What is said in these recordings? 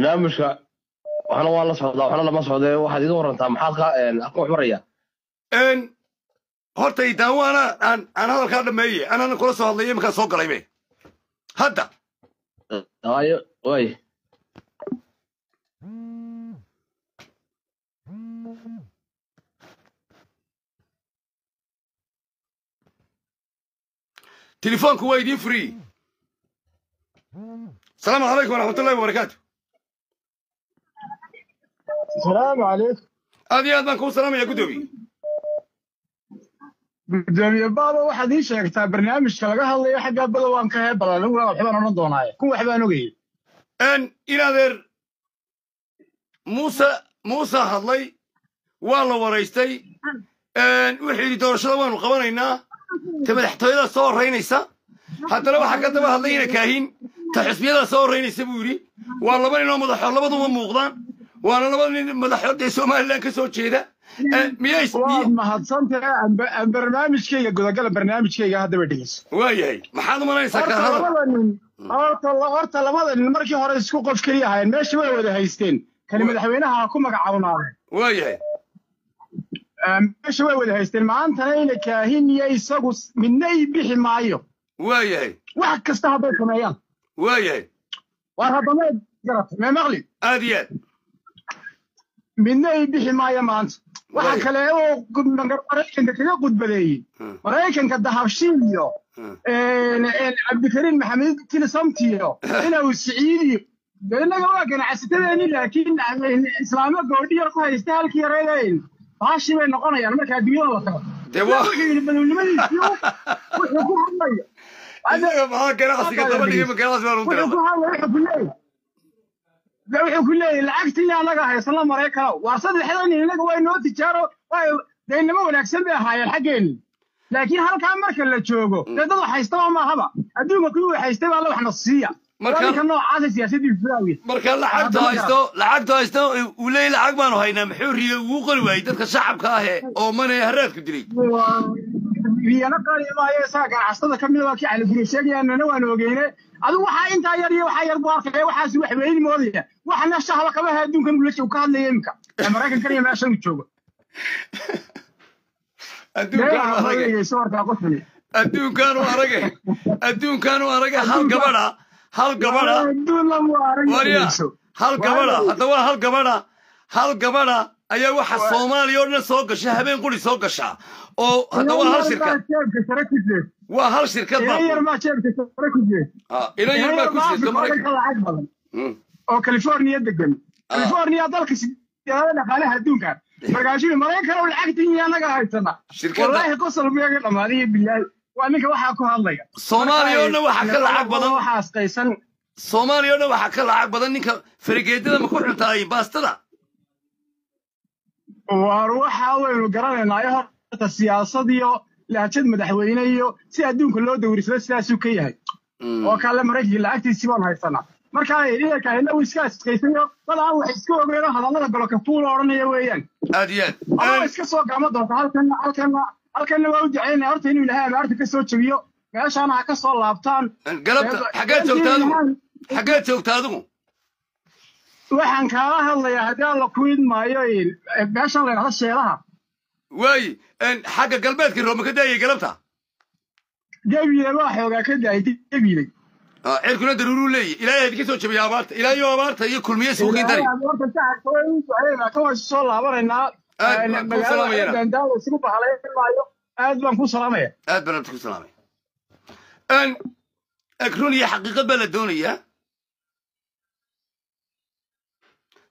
barnaamijka waxna waa la socdaa waxna lama socdee waxaad iga warantaa maxaad ka aka wax maraya Een, horta idaawaana aan aan hadalkaa dhameeye anana kula soo hadlaya iminkaan soo galaybe hadda. Ayo way telefoonku waa idiin free. Asalaamu calaykum waraxmatullahi wabarakaatu السلام عليكم aad iyo aad baan kuu salaamaya guddoomiye gudoomiye baaba waxaad ii sheegtaa barnaamijka laga hadlayo xaggaa bada waan ka heebala aniguna waxbaan odhan doonaaye kun waxbaan ogayay Een, in adeer muuse muuse hadlay waa la waraystay Een, wuxuu yidhi doorashada waanu qabanaynaa ta madaxtooyada soo horeynaysa haddana waxaa ka daba hadlay ina kaahin ta xisbiyadaa soo horeynaysa buu yidhi waa laba nin oo madaxood labaduba muuqdaan waana laba nin madaxood ee somalilan ka soo jeeda Een, miyay waad mahadsantahe aan- aan barnaamijkayga gudagala barnaamijkayga haddaba dhegeyso waayahay maxaad horta hadal labada nin labada markii hore isku qof keliya ahaayeen meesha way wada haysteen kani madaxweynaha ku magacaabnaadeen waayahay meesha way wada haysteen maantana ina kaahin iyo isagu midna ii bixi maayo waayahay wax kasta hadday sameeyaan waayahay waar haddama garata mee maqli aad iyo aad midna ii bixi maayo maanta waxa kale oo maraykanka kaga gudbadeeyey Hmm. maraykanka dahabshiil iyo Hmm. een, een, cabdikariin maxamed tilsamtiyo inuu siciidiyo innaga waa ganacsatadeeni laakiin islaamo goodhi yar ku haysta halkii yareedayn baashi bay noqonayaan marka adduunyada la tago wuxuu ku hadlaya wuxuu ku leeyahay lacagtii anaga haysana maraykana waar saddexdan inaga waa inoo tijaaro inama wanaagsan bay ahaayeen xaggeeni laakiin halkaa marka la joogo dee dad wax haystaba maahaba adduunka kuwii wax haystay baa alla waxna siiya Marka- noocaasa fulaawiya lacagta haysto lacagta haysto uu leeyahy lacag baanu haynaa muxuu riga ugu qori waayey dadka shacabka ah ee oomane haraadku dilay biyana qaali maayo isaga ganacsatada ka mida waa kii caliguri sheegayaanana waan ogeyne adigu waxaa intaa yar iyo waxaa yar buu arkaya waxaas wax moodaya waxna shahba kabaha adduunkan uu la uu ka hadlaya imika maraykankan iyo meeshan uu joogo adduunkaanu arage adduunkaanu arage hal gabadha hal gabadha hal gabadha hadda waa hal gabadha hal gabadha ayaa waxa soomaaliya oo dhan soo gasha habeen quri soo gashaa oo hadda waa hal shirkad waa hal shirkad yar baa ku jirta maraykan oo california degan california dalka sideedada dhaqaalaha adduunka markaasuu maraykan oo lacagtii anaga haysana wallaahi qosol miyaga dhammaadiyo bilaahi waa ninka waxaa ku hadlaya Soomaaliya oo dhan waxaa ka lacag badan. waxaa asqaysan soomaaliya oo dhan waxaa ka lacag badan ninka farigeedada ma ku xuntaay baastada waar waxa waynu garanaynaayo horta siyaasad iyo lahjad madaxweyne iyo si adduunka loo dawrisado sidaasuu ka yahay. Oo kale maraykanka lacagtiisii baan haysanaa marka inanka inagu iska asqaysayo dad aan wax iska ogeyno hadallada galo kafuula odhanaya weeyaan. Aad iyo ama aad. iska soo gama doonta halkan halkan halkanna waa u ducaynaya horta inuu ilaahay abaarta ka soo jebiyo. Meeshaana ha ka soo laabtaan. Galabta xaggeed joogta adigu? xaggeed joogta adigu? Waxaan kaala hadlayaa haddii alla ku idmaayo meeshan la yidhahdo sheelaha waayi xagga galbeedkii rooma ka daayay galabta. Gabiile waa xoogaa ka daayay gabiiley Ah, cirkuna daruuruu leeyahy. Ilaahay idinka soo jabiya abaarta. Ilaahayo abaarta iyo kulmiye suuqiin dari soo laabanaynaa isugu bahalayn maayo aad baan ku salaamaya. Aad baan ku salaamay. Run iyo xaqiiqad baa la doonayaa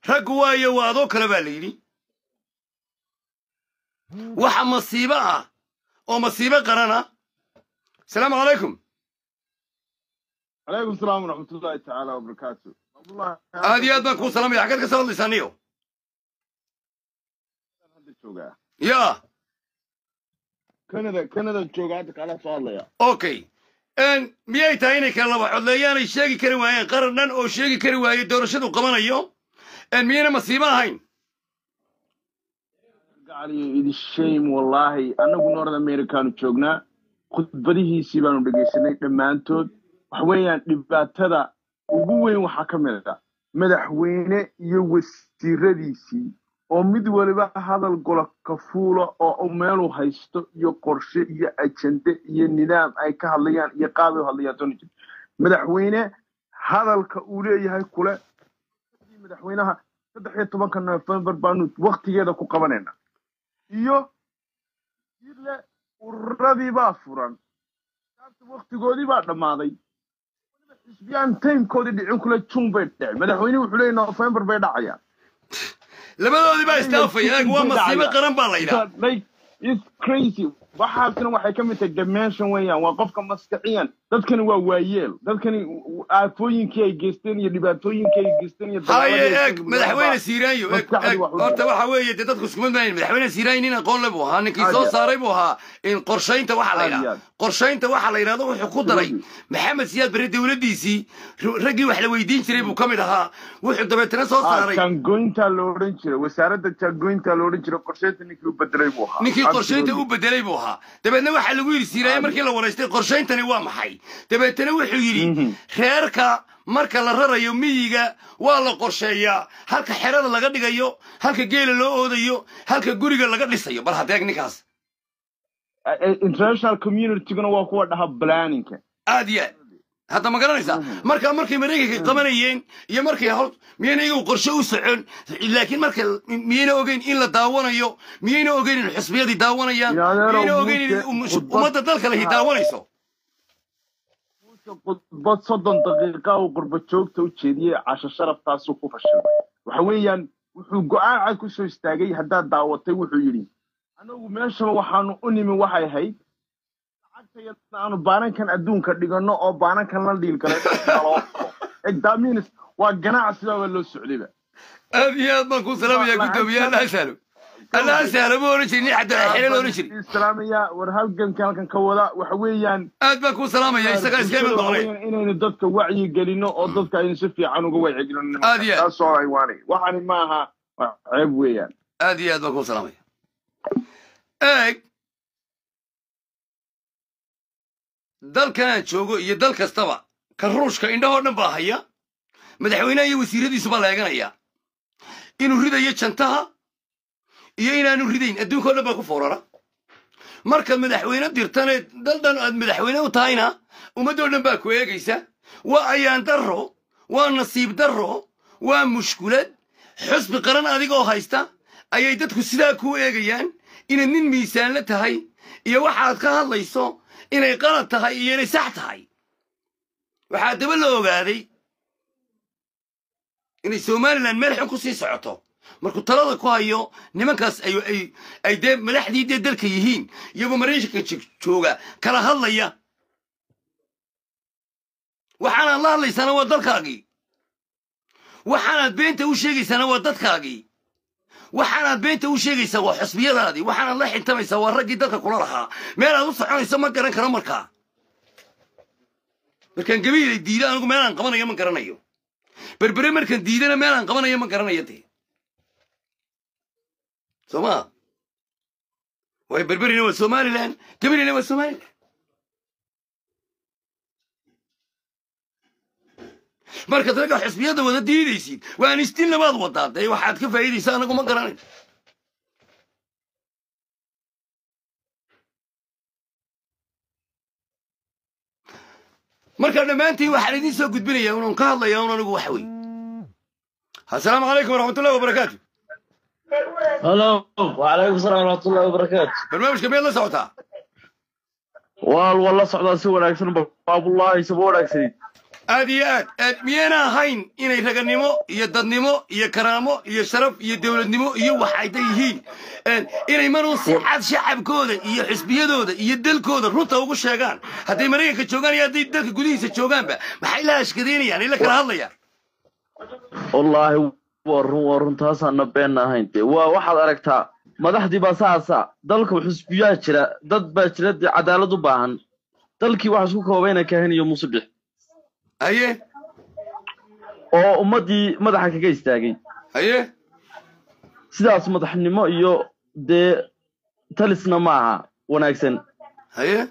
raggu waayo waa adoo kale baa la yidhi waxa masiibo ah oo masiibo qarana asalaamu calaykum calaykum salaam waraxmatullaahi tacaala wabarakaatu aad iyo aad baan kuu salamaya xaggeed ka soo hadlaysaan niyo? Ya. Canada canada jooga hadda kaalaa soo hadlaya. Okay. Miyay tahay inay kala laba codleeyaanay sheegi kari waayeen qaran dhan oo sheegi kari waayey doorashadu qabanayo? Miyayna masiibo ahayn? caliyo idi shaym wallaahi annagu nord americaanu joognaa khudbadihiisii baanu dhegaysanay dhammaantood. Waxa weeyaan dhibaatada ugu weyn waxaa ka mid a madaxweyne iyo wasiiradiisii oo mid waliba hadal golo ka oo meelu haysto iyo qorshe iyo ajende iyo nidaam ay ka hadlayaan iyo qaabay u hadlayaan soona jirto madaxweyne hadalka uu leeyahay kule madaxweynaha saddex iyo tobanka nofembar baanu waktigeeda ku qabanayna iyo ile ururadii baa furan. Waktigoodii baa dhammaaday. Xisbiyaan taymkoodii dhicin kule jun bay dhaceen. Madaxweyne wuxuu leeyahy nofembar bay dhacayaan. Labadoodii baa istaafaya eeg waa masiibo qaran baa la yidhaha crazy. Waxaasina waxay ka mid tahay dimension weeyaan. Waa qofka maskaxiyan dadkani waa waayeel. Dadkani aafooyinkii ay geysteen iyo dhibaatooyinkii ay geysteen iyo haye eeg madaxweyne eeg eeg u horta waxa weeye dee dadku iskumad maayin madaxweyne siiraayo nin aqoon le buu ahaa. Ninkii soo saaray buu ahaa in qorshaynta waxa la yidhaha qorshaynta waxa la yidhahdo wuxuu ku daray maxamed siyaad bare dowladdiisii. Raggii wax la weydiin jiray buu ka mid ahaa. Wuxuu dabeetana soo saaray. Jaangoynta la odhan jiray. Wasaaradda jaangoynta la odhan jiray. Qorsheynta ninkii u bedelay buu ahaa. Ninkii qorshaynta. U bedelay buu ahaa. Dabeedna waxaa lagu yidhi siiraaye markii la waraystay qorshayntani waa maxay? Dabeetana wuxuu yidhi Mhm. reerka marka la rarayo miyiga waa la qorsheeyaa. Halka xerada laga dhigayo halka geela loo oodayo halka guriga laga dhisayo. Bal hadeeg ninkaas. Eh, eh, international communityguna waa kuwa dhaha planninka aad iyo aad hadda ma garanaysaa marka markay maraykanka qabanayeen iyo markay miyayna iyagu qorshe u socon laakiin marka miyayna ogeyn in la daawanayo miyayna ogeyn in xusbiyadii daawanayaan miyayna ogeyn in um- ummadda dalka lahi daawanayso. Khudbad soddon daqiiqa uu qurba joogta u jeediyey casho sharaftaasuu ku fashilmay. Waxa weeyaan wuxuu go'aan cad ku soo istaagay haddaad daawatay wuxuu yidhi anagu meeshaba waxaanu u nimi waxay ahayd aanu baanankan adduunka dhiganno oo baanankan la dhiilgalay waa ganacsibaaba loo socdayba aad iyo aad baan kuu salaamaya guddoomiye allaha sahlo allaha sahlo ma ohan jirin xele la ohan jirin. islaamaya war halganka halkan ka wada waxa weeyaan aad baan kuu salaamaya isagaa iska iman doonay inaynu dadka wacyi gelino oo dadka aynu si fiican uga wacyi gelino Aad iyo aad. taasoo ay waanay. Waxani maaha ceeb weeyaan. Aad iyo aad baan kuu salaamaya. Eeg dalkanaan joogo iyo dal kastaba ka ruushka indhahoo dhan baa haya. Madaxweynaha iyo wasiiradiisu baa la eeganaya inuu ridayo jantaha iyo inaanu ridayn adduunka oo dhan baa ku foorara. Markaad madaxweyne dirtane dal dhan aad madaxweyne u tahayna ummaddoo dhan baa ku eegaysa. Waa ayaan darro waa nasiib darro waa mushkulad. Xusbi qaran adigoo haysta ayay dadku sidaa kuu eegayaan inaad nin miisaanla tahay. Iyo waxaad ka hadlayso inay qalad tahay iyo inay sax tahay. Waxaa daba la ogaaday inay somalilan meel xun ku sii socoto. Markuu talada ku hayo nimankaas ay dee madaxdii dee dalka yihiin iyagoo maraykanka jo- jooga kala hadlaya. Waxaanaad la hadlaysaana waa dalkaagii waxaanaad beenta u sheegaysaana waa dadkaagii waxaanaad beenta u sheegaysaa waa xusbiyadaadii waxaanaad la xintamaysaa waa raggii dalka kula lahaa. Meelaad u soconayso ma garan karo markaa. Markaan gabiilay diida anigu meelaan qabanayo ma garanayo. Berbere markaan diidana meelaan qabanayo ma garanayo dee soo maa waayo berberina waa somalilan gabilina waa somalilan markaad ragga xusbiyadda wada diidaysid waan istin labaad wadaa dee waxaad ka faa'iidaysaa anagu ma garanayn marka dhammaantiin waxaan idiin soo gudbinaya unun ka hadlaya un anigu waxa wey assalaamu calaykum waraxmatullahi wabarakaatu halo wacalaykum salaam waraxmatullahi wabarakaatu barnaamijka miyaad la socotaa? Waal waa la socdaa si wanaagsan baabullahi isaba wanaagsanid aad iyo aad aad miyayna ahayn inay raganimo iyo dadnimo iyo karaamo iyo sharaf iyo dowladnimo iyo waxayda yihiin. Inay marun si cad shacabkooda iyo xisbiyadooda iyo dalkooda runta ugu sheegaan. Hadday maraykanka joogaan iyo hadday dalka gudihiisa joogaanba maxay la ashkadeynayaan ay la kala hadlayaan? Wallaahi waa run waa run taasaana been ahayn dee. Waa waxaad aragtaa madaxdii baa saasa dalka xusbiyaa jira dad baa jira dee cadaalad u baahan. Dalkii waxa isku koobayna kahin iyo musubix haye oo ummaddii madaxa kaga istaagay. Haye sidaas madaxnimo iyo dee talisna ma aha wanaagsan. Haye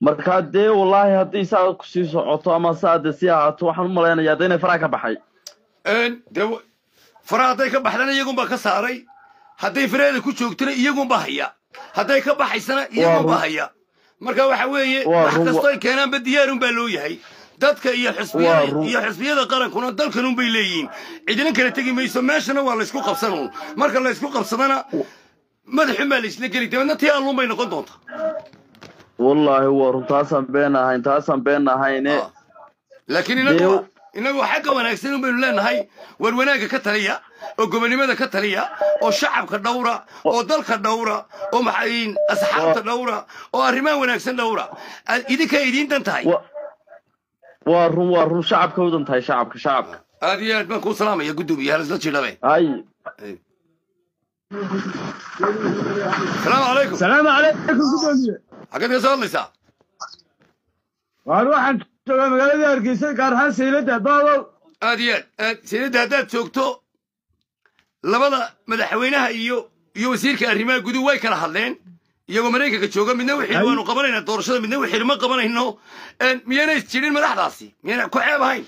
markaa dee wallaahi haddii saa ku sii socoto ama saa dee sii ahaato waxaan u malaynayaa dee inay faraha ka baxay. Dee faraha hadday ka baxdana iyagunbaa ka saaray. Hadday faraheeda ku joogtana iyagunbaa haya. Hadday ka baxaysana iyagunbaa haya. Marka waxa weeye wax kastoo ay keenaanba diyaarun baa loo yahay دتك يا حسبيه يا حسبيه ذا قرن كنا دل كانوا بيليين عدنا كنا تيجي ما يسمعشنا والله يسكو قبصناه مارك الله يسكو قبصنا ما الحماليش نكلي تمنا تيا الله ما ينقض ضغط والله هو رنتاسن بينا هاي رنتاسن بينا هاي نه لكن إنه إنه حاجة وأنا أكسنهم بين لنا هاي والوناقة كتريا وقمني ماذا كتريا والشعب كدورة والدل كدورة ومحاين أصحاب كدورة وأرمان وأنا أكسن دورة إذا كايدين تنتهي wa- waa run waa run shacabka udan tahay shacabka shacabka aad iyo aad baan kuu salaamaya guddoomiye halisla jidhabe hay salaamu calaykum salaamu calaykum gudoomiye xaggeed ka soo hadlaysaa waan waxaan joogaa magaalada hargeysa gaar ahaan sayladda doodow aad iyo aad aad sinadda haddaad joogto labada madaxweynaha iyo iyo wasiirka arrimaha guduhu way kala hadleen iyagoo maraykanka jooga midna wixii waanu qabanaynaa doorashada midna wixii ma qabanayno. Miyaynay jirin madaxdaasi? Miyayna ku ceeb ahayn?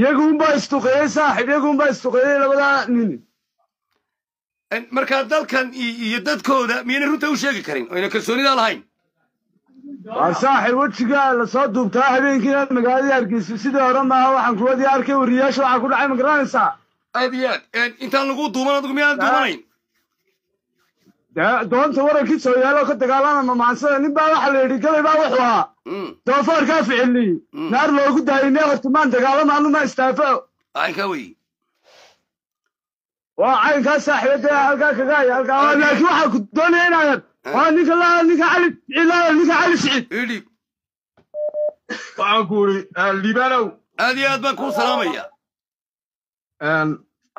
Iyagunbaa istuqeeyey saaxib iyagunbaa istuqeeyey labadaa nin. Markaa dalkan iyo dadkooda miyaynay runta u sheegi karin? Oyna kalsoonidaa lahayn waa saaxib wejigaa la soo duubtaa habeenkiina magaalada hargeysa sidii hore maaha waxaan kuwadii arkay wariyaasha waxaa ku dhacay ma garanaysaa aad iyo aad. Intaan lagu duuban adigu miyaan duubanayn dee doonta warankii soo yaalo ka dagaalama mamaansada nin baa waxa la yidhi galay baa wuxuu ahaa Mm, doofaarkaa ficiliyey naar loogu daayinee horta maan dagaalama anuma istaafo. Caynkaa weyi waa caynkaa saaxiibada halkaa kaga haya halkaa. Laakiin waxaa ku doonaya inaadan waa ninka la ninka cali cilaala ninka cali siciid waxaan ku uri liibanow. Aad iyo aad baan kuu salaamaya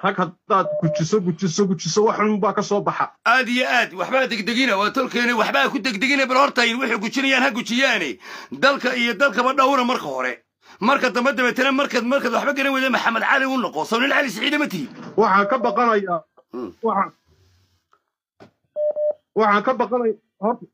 rag haddaad gujiso gujiso gujiso wax xun baa ka soo baxa. Aad iyo aad waxbaa degdegina waa tolkeena waxbaa ku degdegina bal hortayn waxay gujinayaan ha gujiyaane dalka iyo dalkaba dhowra marka hore. Marka dambe dabeetana markaad markaad waxba garan weyda maxamed cali u noqo soo nin cali siciide ma tihi waxaan ka baqanayaa waxaan ka baqanaya horta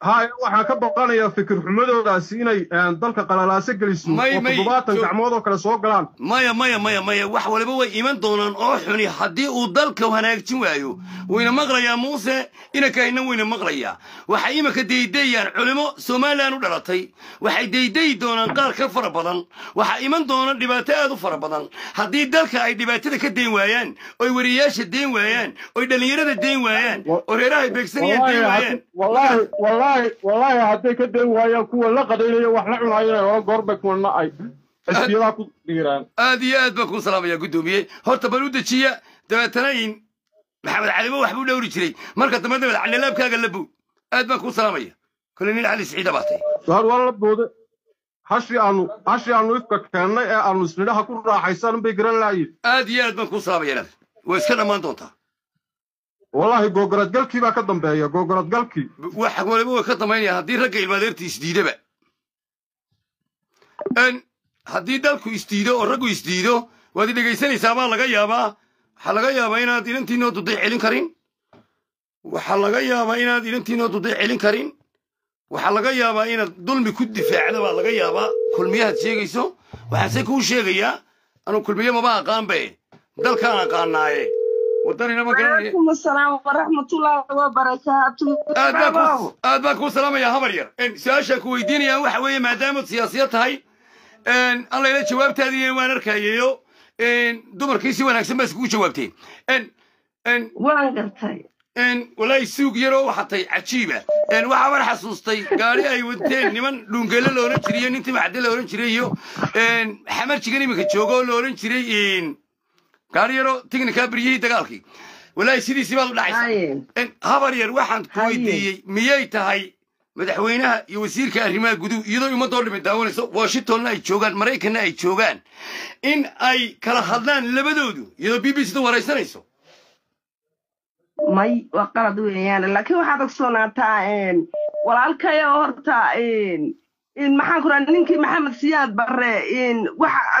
haya waxaan ka baqanayaa fikir xumadoodaasi inay een, dalka qalalaaso geliso oo toddobaatan gacmood oo kale soo galaan. Maya maya maya maya wax waliba way iman doonaan oo xuni haddii uu dalka hanaajin waayo. Wayna maqlayaa muuse inankayna wayna maqlayaa. Waxay iminka daydayaan culimo somalilan u dhalatay. Waxay daydayi doonaan qaar ka fara badan. Waxaa iman doona dhibaato aad u fara badan. Haddii dalka ay dhibaatada ka dayn waayaan oy wariyayaasha dayn waayaan oy dhallinyarada dayn waayaan oo reerahay beegsanayaan dayn waayaan wallaahi wallaahi wallaahi hadday ka dayn waayaan kuwa la qadaynayo wax la cunayana hore goorbay kuwana ay. Xisbiyadaa ku dhiiraan. Aad iyo aad baan kuu salaamaya guddoomiye horta bal u dejiya dabeetana in maxamed calibo wax buu dhowri jiray. Marka dambe dabeed calilaabkaaga la bow aad baan kuu salaamaya. Kole nin cali siciida baa tahay har waa la booda hashii aanu hashii aanu ifka keennay ee aanu isnidhaha ku raaxaysan bay garan laayiin aad iyo aad baan kuu salaamaya inaad way iska dhammaan doontaa wallaahi googoradgalkii baa ka dambeeya googoradgalkii wax waliba way ka damaynayaan haddii ragga ilmaadeerta isdiidaba haddii dalku isdiido oo raggu isdiido waad i baa laga yaabaa. Waxaa laga yaabaa inaad inantiinoo duday celin karin. Waxaa laga yaabaa inaad inantiinoo duday celin karin. Waxaa laga yaabaa inaad dulmi ku difaacda baa laga yaabaa. Kulmiyahaad sheegayso waxaanse kuu sheegayaa anuu kulmiye maba aqaanbe? Dalkaan aqaanaaye aad baan kuu salaamaya habar yar su'aashaan ku weydiinaya waxa weeye maadaamaad siyaasiya tahay allayla jawaabtaadii waan arkayayo dumarkii si wanaagsan baa iskugu jawaabteen walaahi suug yaroo waxatay cajiiba waxaa baan xasuustay gaari ay wadteen niman dhuungeele la odhan jiriyo nin timacadde la odhan jiray iyo xamarjigan iminka joogo la odhan jiray En, gaari yaroo tignikaa beryihii dagaalkii walaahi sidiisii baad u dhacaysa. Habar yar waxaan ku weydiiyey miyay tahay madaxweynaha iyo wasiirka arrimaha guduhu iyadoo ummadoo dhimi daawanayso washingtonna ay joogaan maraykanna ay joogaan. In ay kala hadlaan labadoodu iyadoo b b c da waraysanayso may waa qalad weeyaan laakiin waxaad ogsoonaataa een, walaalkay oo horta maxaan ku raha ninkii maxamed siyaad barre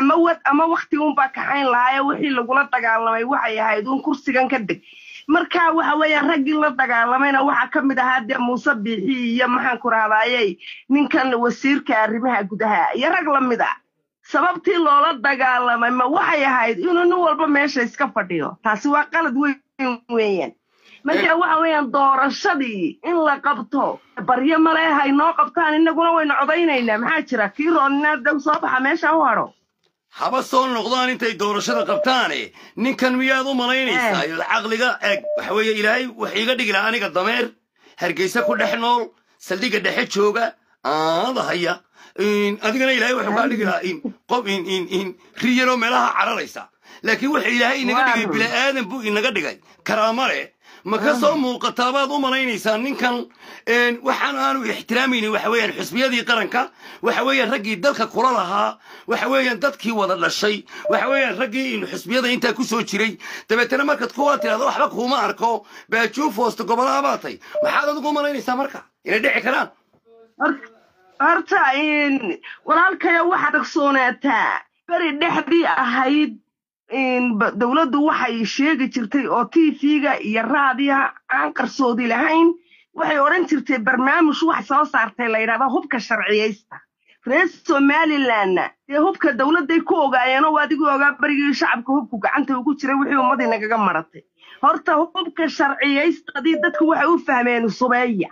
ama wad ama wakti unbaa kaxayn lahaayo wixii lagula dagaalamay waxay ahayd un kursigan ka deg. Marka waxa weeyaan raggii la dagaalamayna waxaa ka mid ahaa dee muuse biixi iyo maxaan ku rahdayey ninkan wasiirka arrimaha gudaha. Iyo rag la mid a sababtii loola dagaalamay ma waxay ahayd inuu nin walba meesha iska fadhiyo. Taasi waa qalad weyn weeyaan marka waxa weeyaan doorashadii in la qabto baryo male haynoo qabtaan innaguna waynu codaynaynaa maxaa jira? Kii roonina daw soo baxa meesha u hadho haba soo noqdaan intay doorashada qabtaane. Ninkan miyaad u malaynaysaa? Il caqliga eeg waxa weeye ilaahay wax iiga dhigi lahaa aniga dameer. Hargeysa ku dhex nool saldhigga dhexe jooga. Aada haya. Adigana ilaahay wuxuu kaa dhigi lahaa in qof in in in riyaroo meelaha cararaysa. Laakiin wuxuu ilaahay inaga dhigay bila'aadan buu inaga dhigay. Karaama leh ma ka soo muuqataa baad u malaynaysaa ninkan? Waxaan aanu ixtiraamaynin waxa weeyaan xusbiyadii qaranka waxa weeyaan raggii dalka kula lahaa waxa weeyaan dadkii wada dhashay waxa weeyaan raggii in xusbiyada intaa ku soo jiray. Dabeetana markaad kuwaa tidhahdo waxba kuuma arko baajuuf hoosta gobolaha baatay maxaad adigu u malaynaysaa marka? Inay dhici karaan? Hor- horta walaalkaya waxaad ogsoonaataa beri dhexdii ahayd dawladdu waxay sheegi jirtay oo tv-ga iyo raadiyaha aan qarsoodi lahayn waxay odhan jirtay barnaamij wax soo saartay la yidhahda hubka sharciyaysta reer somalilandna dee hubka dawladday ku ogaayeenoo adigii ogaa berigii shacabka hubku gacanta ugu jiray wixii ummadii nagaga maratay. Horta hubka sharciyaystadii dadku waxay u fahmeen subeeya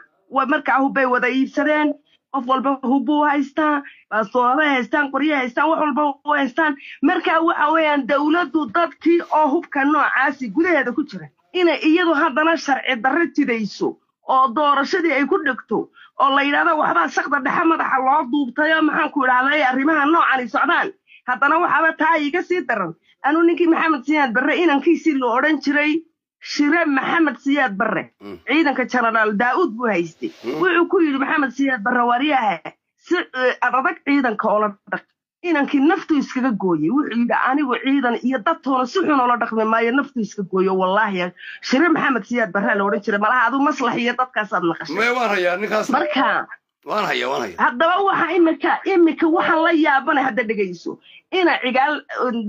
markaa hubbay wada iibsadeen qof walba hubbuu haystaa baastooraday haystaan qorye haystaan wax walba u haystaan. Marka waxa weeyaan dawladdu dadkii oo hubka noocaasi gudaheeda ku jira inay iyadu haddana sharci darro jidayso oo doorashadii ay ku dhegto oo la yidhahdo waxbaa sakda dhexe madaxa loo duubtayo maxaan ku idhahday arrimaha noocani socdaan. Haddana waxaaba taa iga sii daran. Anuu ninkii maxamed siyaad barre inankiisii la odhan jiray shire maxamed siyaad barre. Mm. ciidanka jenaraal daa'uud buu haystay. Mm. wuxuu ku yidhi maxamed siyaad barre waryaha si eh, adadag ciidanka oo la dhaq. Inankii naftu iskaga gooyey. Wuxuu yidhi anigu ciidan iyo dadtoona si xun oola dhaqmi maayo naftu iska gooyo wallaahi. Shire maxamed siyaad barre la odhan jiray malaha adu maslax iyo dadkaasaad maqashay. Haddaba waxa imika imika waxaan la yaabanay hadda dhegayso. Ina cigaal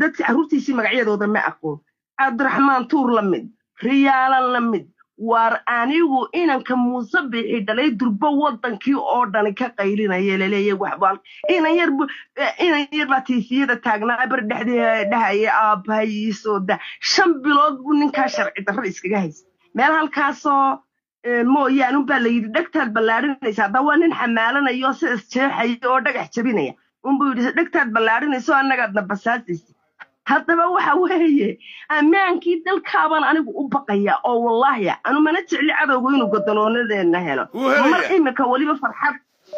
dadka carruurtiisii magacyadooda ma aqoon. Cabdiraxmaan tuur la mid riyaalan la mid waar anigu inanka muuse bixi dhalay durbo wadankii oo dhani ka qaylinaya la leeyahay waxbaan inan yar inan yar baa tiifiyada taagnaa bar dhexdii dhahaya aabbahay iisoo da. Shan bilood buu ninkaa sharci darro iskaga haysta. Meel halkaasoo mooyaane unbaa la yidhi dhegtaad ballaadhinaysa hadda waa nin xamaalanayo si isjeexaya oo dhagax jabinaya. Unbuu yidhi dhegtaad ballaadhinayso annagaadna basaasaysa haddaba waxa weeye ammaankii dalkaabaan anigu u baqaya oo wallaahi anu mana jecli cadowgu inuu godoloonadeena helo. Mar imika weliba farxad.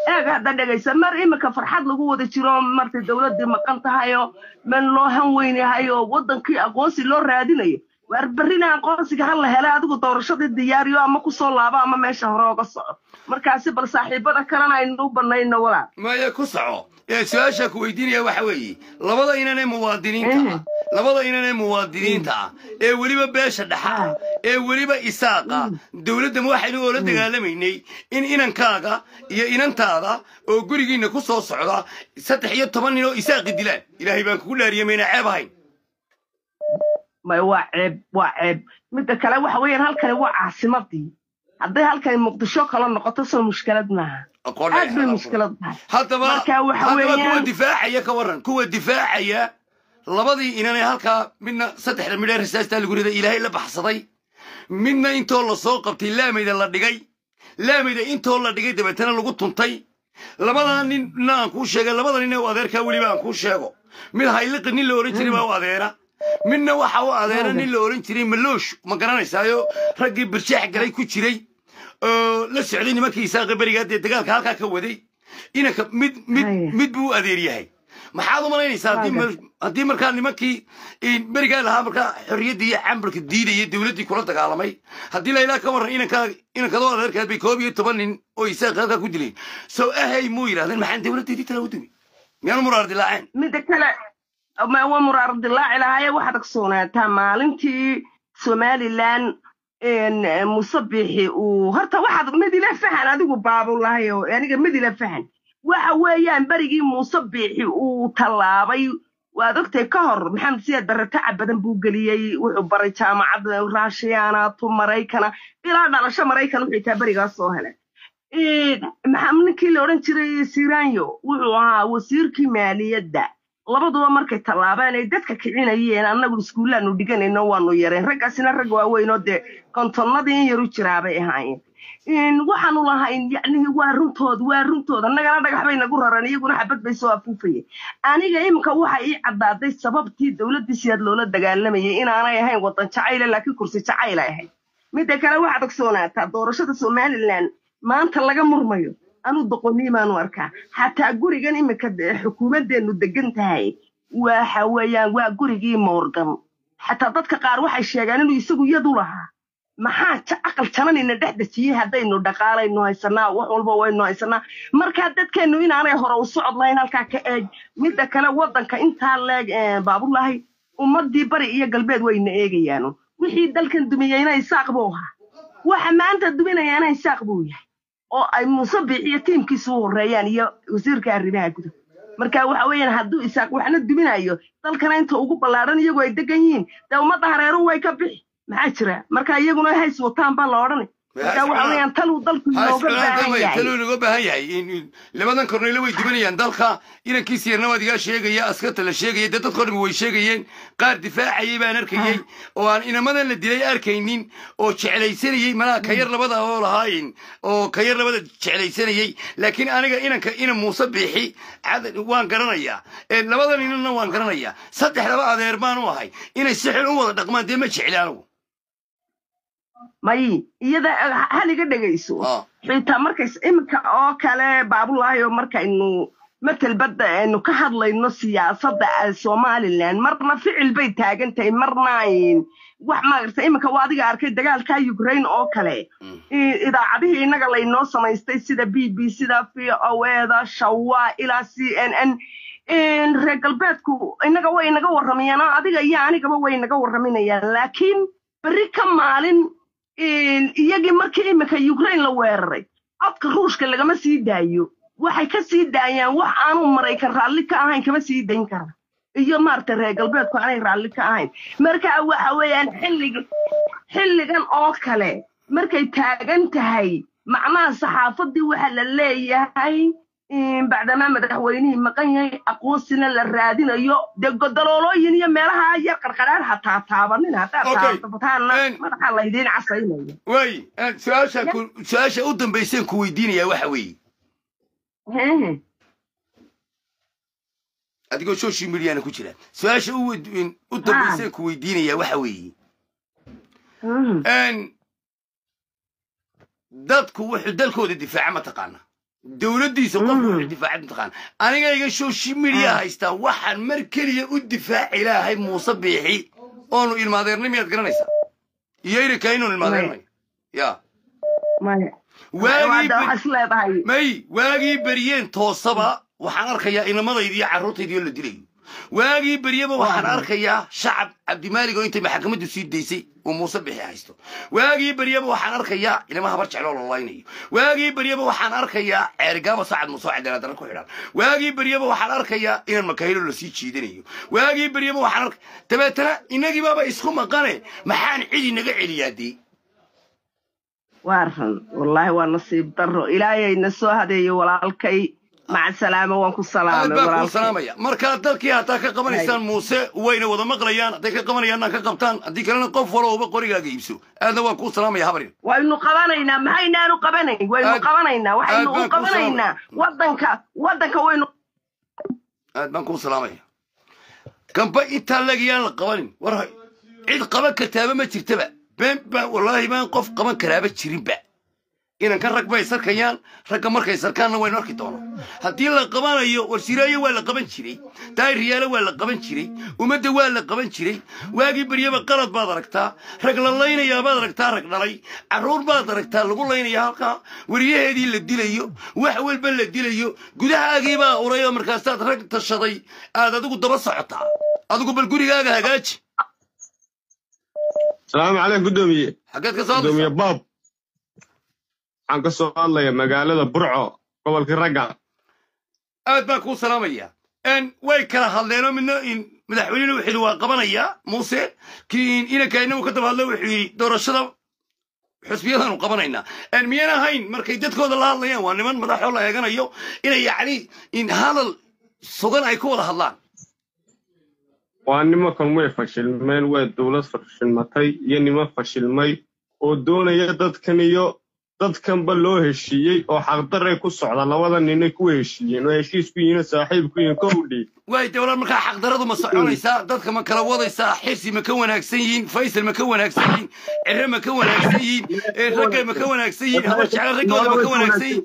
Eeg hadda dhegaysa mar imika farxad lagu wada jiro martay dowladdii maqan tahayoo man loo han weynahayo wadankii aqoonsi loo raadinayo waar berrina aqoonsiga ha la hela adigu doorashadii diyaariyo ama ku soo laabo ama meesha hore oga soco. Markaasi bal saaxiibada kalena aynu u banayno walaal. Maya ku soco ee su'aashaa ku weydiinaya waxa weeye labada inanee muwaadiniinta ah. Labada inanee muwaadiniinta ah. Ee weliba beesha dhexa ah ee weliba isaaqa. Dowladdan waxaynu oola dagaalamaynay in inankaaga iyo inantaada oo gurigiinna ku soo socda saddex iyo toban nin oo isaaqi dilaan. Ilaahay baan kugu dhaariyay mayna ceeb ahayn. Waa ceeb waa ceeb. Midda kale waxa weeyaan halkani waa caasimadii. Hadday halkani muqdisho kala noqoto soo mushkilad maaha kuwa difaacaya ka waran kuwa difaacaya labadii inanee halkaa midna saddexda midhee rasaastaa lagu riday ilaahay la baxsaday midna intoo la soo qabtay laamayda la dhigay laamayda intoo la dhigay dabeetana lagu tuntay labadaa ninna aan kuu sheegay labada nin ee u adeerkaa weliba aan kuu sheego mid hayliqi nin la odhan jiray baa u adeera midna waxa u adeera nin la odhan jiray maloosh ma garanaysaayo raggii birjaax galay ku jiray la socday nimankii isaaqi berigaa dee dagaalka halkaa ka waday? Inanka mid mid mid buu u adeer yahay maxaad u malaynaysaa haddii markaa nimankii berigaa lahaa markaa xorriyaddii iyo cambarka diidaya dowladdii kula dagaalamay. Haddii laylaa ka warran inankadoo adeerkaad bay koob iyo toban nin oo isaaqi halkaa ku dileen sow ahay muu yidhahdeen maxaan dowladdeedii tala u dumi? Miyaanu muraar dilaaceen midda kale waa muraar dilaaci lahaaye waxaad ogsoonaataa maalintii somalilan musabixi uu horta waxaad midila fahan adigu baabulahay oo aniga midila fahan. Waxa weeyaan berigii musabixi uu tallaabay. Waad ogtay ka hor maxamed siyaad barre tacab badan buu geliyey. Wuxuu baray jaamacad raashiyaanaatu maraykana ilaa dhalasho maraykan wuxuu taa berigaas soo helay. Maxaa ninkii la odhan jiray siranyo wuxuu ahaa wasiirkii maaliyadda labaduba markay tallaabeen ay dadka kicinayeen annagu iskuullaanu dhiganayno waanu yareen. Raggaasina rag waaweynoo dee kontonnadii in yaru jiraabay ahaayeen. Waxaanu lahayn yacnihi waa runtood waa runtood. Annagana dhagax bay nagu raran iyaguna xabad bay soo afuufayeen. Aniga iminka waxa ii caddaaday sababtii dowladdii siyaad loola dagaalamayay inaanay ahayn waddan jacayle laakiin kursi jacayl ay ahayd. Midda kale waxaad ogsoonaataa doorashada somalilan maanta laga murmayo anuu doqoniimaanu arkaa xataa gurigan iminka xukuumaddeenu degan tahay waxa weeyaan waa gurigii moorgan xataa dadka qaar waxay sheegaan inuu isagu yadu lahaa. Maxaa aqal jananina dhex dejiyey haddaynu dhaqaalaynu haysanaa wax walba waynu haysanaa markaa dadkeennu inaanay hore u socod lahayn halkaa ka eeg. Midda kale waddanka intaa leeg baabulaahi ummaddii bari iyo galbeed wayna eegayaanu. Wixii dalkan dumiyeyna isaaq buu ahaa. Waxa maanta duminayaana isaaq buu yahay oo ay muuse biiciyo tiimkiisu u horreeyaan iyo wasiirka arrimaha gudaha marka waxa weeyaan hadduu isaaq waxna duminayo dalkana inta ugu ballaadhan iyagu ay degan yihiin. Dee ummadda hareeruhu way ka bixi. Maxaa jira? Marka iyaguna hays wataan baa la odhanay marka waxa weeyaan taluu dalku inooga baahan yahay labadan korneylo way dubanayaan dalka inankiisa yarna waad igaa sheegaya askarta la sheegaya dee dadkoo dhan way sheegayeen. Qaar difaacayay baan arkayey oo aan inamadan la dilay arkaynin oo jeclaysanayey malaha ka yar labada oo lahaayin oo ka yar labada jeclaysanayey laakiin aniga inanka ina muuse biixi waan garanayaa. Labadan inanna waan garanayaa. Saddex laba adeer baan u ahay. Inay si xun u wada dhaqmaan dee ma jecli anigu may iyada haliga dhegayso xitaa markays iminka oo kale baabulaahi oo markaynu matel badda aynu ka hadlayno siyaasadda somalilan marna ficil bay taagan tahay marna wax maaragta iminka waa adiga arkay dagaalka ukraine oo kale. Idaacadihii innaga laynoo samaystay sida b b sida v o eda shawa ilaa c n n. Reer galbeedku innaga way inaga warramayaan adiga iyo anigaba way inaga warraminayaan laakiin berri ka maalin iyagii markii iminka ukraine la weeraray? Codka ruushka lagama sii daayo. Waxay ka sii daayaan wax aanu maraykan raalli ka ahayn kama sii dayn kara. Iyo maaragta reer galbeedku aanay raalli ka ahayn. Marka waxa weeyaan xilliga xilligan oo kale markay taagan tahay macnaha saxaafaddii waxa la leeyahay bacdamaa madaxweynihii maqan yahay aqoonsina la raadinayo dee godoloolooyin iyo meelaha yar qarqaraan hataa taabanin haddaad taabataana madaxa laydiin casaynaya way su'aasha u dambayseen ku weydiinayaa waxa weeye. Adigoo social mediana ku jira. Su'aasha u dambayseen ku weydiinayaa waxa weeye. Dadku wuxuu dalkooda difaaca ma taqaana dowladdiisa qofku wuxuu difaaca mataqaana aniga iga social media haystaa waxaan mar keliya u difaaci lahay muuse biixi oonu ilmaadeernay miyaad garanaysaa? Iyo inanka inuun ilmaadeernayo ya. May. Waagii beryeen toosaba waxaan arkayaa inamadaydi iyo carruurtaydi oo la dilayo waagii beryeba waxaan arkayaa shacab cabdimaalig oo intay maxakamaddu sii daysay uu muuse bixi haysto. Waagii beryeba waxaan arkayaa ilama habar jecloo lalaynayo waagii beryeba waxaan arkayaa ceerigaaba sacad musoo cadaaladara ku xidhan. Waagii beryeba waxaan arkayaa inaan makahilo la sii jiidanayo. Waagii beryeba waxaan arka dabeetana inagiibaaba isku maqane maxaan cid inaga celiyaa dee waa run wallaahi waa nasiib darro. Ilaahayna soo hadeeyo walaalkay markaa dalkii hataa ka qabanaysaan muuse wayna wada maqlayaan hadday ka qabanayaanna ka qabtaan haddii kalena qof walowba qorigaaga iibso. Aadna waan kuu salaamaya habarin waynu qabanaynaa maxaynaanu qabanayn? Waynu qabanaynaa waxaynu u qabanaynaa. waddanka waddanka waynu aad baan kuu salaamaya. Kamba intaa lagayaan la qabanin. War cid qaban kartaaba ma jirtaba. Been baan wallaahi baan qof qaban karaaba jirinba inanka rag bay sarkayaan ragga markay sarkaanna waynu arki doono. Haddii la qabanayo warsiraayo waa la qaban jiray daayriyaale waa la qaban jiray ummadda waa la qaban jiray waagii beryaba qalad baad aragtaa rag la laynayaa baad aragtaa rag dhalay carruur baad aragtaa lagu laynaya halkaa weriyaheedii la dilayo wax walba la dilayo gudahaagii baa uray oo markaasaad rag tashaday aad adigu daba socotaa. Adigu bal gurigaaga hagaaji. Salaamu calaykum guddoomiye xaggeed ka soo bob waxaan ka soo hadlaya magaalada burco gobolkii ragga. Aad baan kuu salaamaya. Way kala hadleenoo midna in madaxweynena wuxuu yidhi waa qabanayaa muuse kii inanka inagu ka daba hadlo wuxuu yidhi doorashada xusbiyadaanu qabanaynaa. Miyaan ahayn markay dadkooda la hadlayaan waa niman madaxoo la eeganayo inay yacni in hadal sugan ay ku wada hadlaan. Waa nimankan way fashilmeen waa dowlad fashilmatay iyo niman fashilmay oo doonaya dadkan iyo dadkanba loo heshiiyey oo xaqdaray ku socda labada ninay ku heshiiyeen oo heshiis ku yihiin saaxiib ku yihiin kowdhi waay dowlad markaa xaqdaradu ma soconaysaa? Dadka ma kala wadaysaa? Xirsi ma ka wanaagsan yihiin? Faysal ma ka wanaagsan yihiin? Cire ma ka wanaagsan yihiin? Raggay ma ka wanaagsan yihiin? Habar jecla raggooda ma ka wanaagsan yihiin?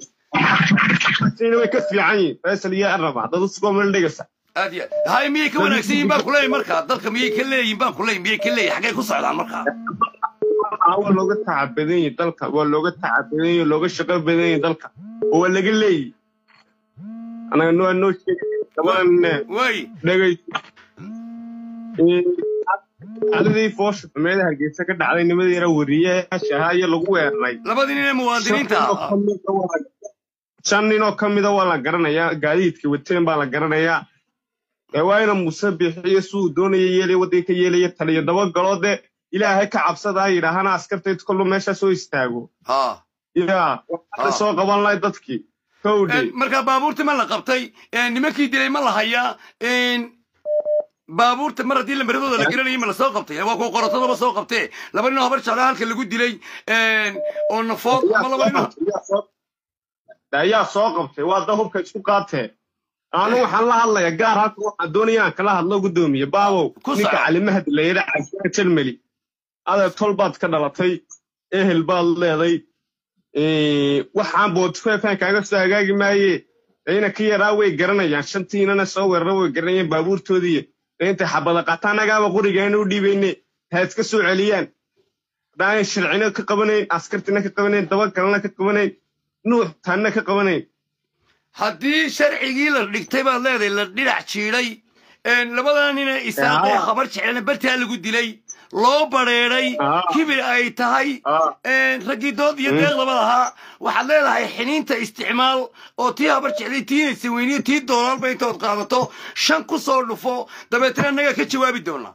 Way ka fiican yihiin. Faysal iyo araba dad usugoo meel dhigasa aad iyo hay miyay ka wanaagsan yihiin? Baan kuleeyahay markaa. Dalka miyay ka leeyihiin baan kuleeyahay miyay ka leeyihiin xaggay ku socdaan markaa waa looga tacabadan yahay dalka waa looga tacabadan yahay looga shaqo badan yahay dalka oo waa laga leeyahy anaga noo noo sheegay waay dhegay xaaladii foosha xumeeda hargeysa ka dhacday nimadii yara wariyayaasha ahaa iyo lagu weeraray labadii nin ee muwaadiniinta shan nin oo ka mida waa la garanayaa gaadiidka wateen baa la garanayaa ee waa ina muuse bixiyo siduu doonaya yeelaya waddanka ka yeelaya taliyo dabagalo de ilaahay ka cabsadaa yidhaahana askartayd kolba meeshaa soo istaago. Ha. Yaa waxaa soo qaban lahay dadkii kowdhi markaa baabuurta ma la qabtay nimankii dilay ma la hayaa baabuurta mar haddii lambaradooda la garanayay ma la soo qabtay? Waa kuwa qorotadaba soo qabtee? Laba nin oo habar jeclaa halka lagu dilay oo nafood ama laba nin ayaa soo qabtay. Waa da hubka isku qaatee. Anu waxaan la hadlaya gaar halka waxaan doonaya aan kala hadlo guddoomiye baabow. Ku ninka soco. calimahad layidha jelmeli adeer tol baad ka dhalatay ehel baad leeday. Waxaan boodfeefaan kaaga soo hagaagi maaye. Ina ka yaraa way garanayaan. Shantiinana soo weerara way garanayaan baabuurtoodii intay xabada qaata annagaaba u dhiibayne ha iska soo celiyaan. Haddaanay sharcina ka qabanayn askartina ka qabanayn dabagalna ka qabanayn nuux tanna ka qabanayn. Haddii sharcigii la dhigtay baad leedahay la dhinac jiidhay labadaa nina isaaqee khabar jeclana bartaa lagu dilay loo badheedhay Ah. kibir ay tahay raggii dood iyo deeqdaba lahaa waxaad leedahay xiniinta isticmaal oo tii habar jeclay tiinaysa weyniyo tii doolaalba intood qaadato. Shan ku soo dhufo dabeetana annaga ka jawaabi doonaa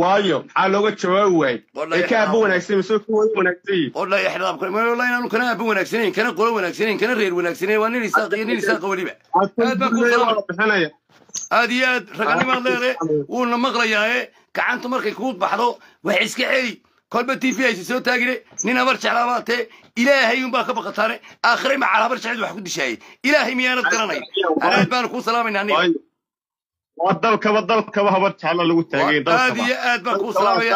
waayo maxaa looga jawaabi waayey? Ee ka aaba wanaagsan mise kuwa wanaagsan? Yihin oo ixraabka wallahi inaanu kana aaba wanaagsanayn kana qolo wanaagsanayn kana reer wanaagsanayn waa nin isaaq iyo nin isaaqa weliba. Aad baan aad iyo aad raganimaad leede wuuna maqlayaaye gacantu markay kuu baxdo wax iska celi kolba t v aysa soo taagine nin habar jeclaa baa tee ilaahay unbaa ka baqataane aakhire macal habar jeclad wax ku dishaayey ilaahay miyaanad garanayn aad baanu kuu salaamayna aniga. Waa dalkaba dalkaba habar jecla lagu taagay aad iyo aad baan kuu salaamaya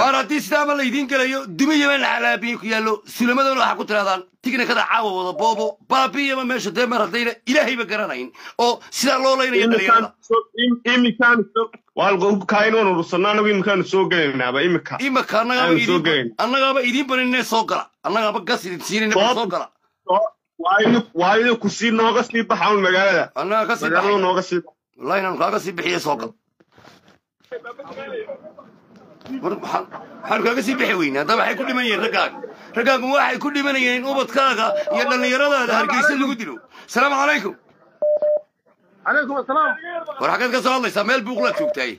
waar haddii sidaaba laydiin gelayo? Dumiyaba calaabiin ku yaallo? Sulamadana waxaa ku tirahdaan tignikada caawa wada boobo baabiyaba meesha dee mar haddayna ilaahayba garanayn. Oo sidaa loo laynaya dhalinyarada imika. Annagaaba idiin baninee soo gala. Annagaaba gas idin siinayna soo gala. waa idinku sii nooga sii baxa magaalada. Annaga ka sii baxay. nooga sii baxa wallahi inaanu kaaga sii bixiye soo gal war maxaan maxaanu kaaga sii bixi weyne haddaba waxay ku dhiman yihiin raggaaga raggaagu waxay ku dhimanayeen in ubadkaaga iyo dhallinyaradaada hargeysa lagu dilo asalaamu calaykum calaykum asalaam war xaggeed ka soo hadlaysaa meel buuqlaad joogtaay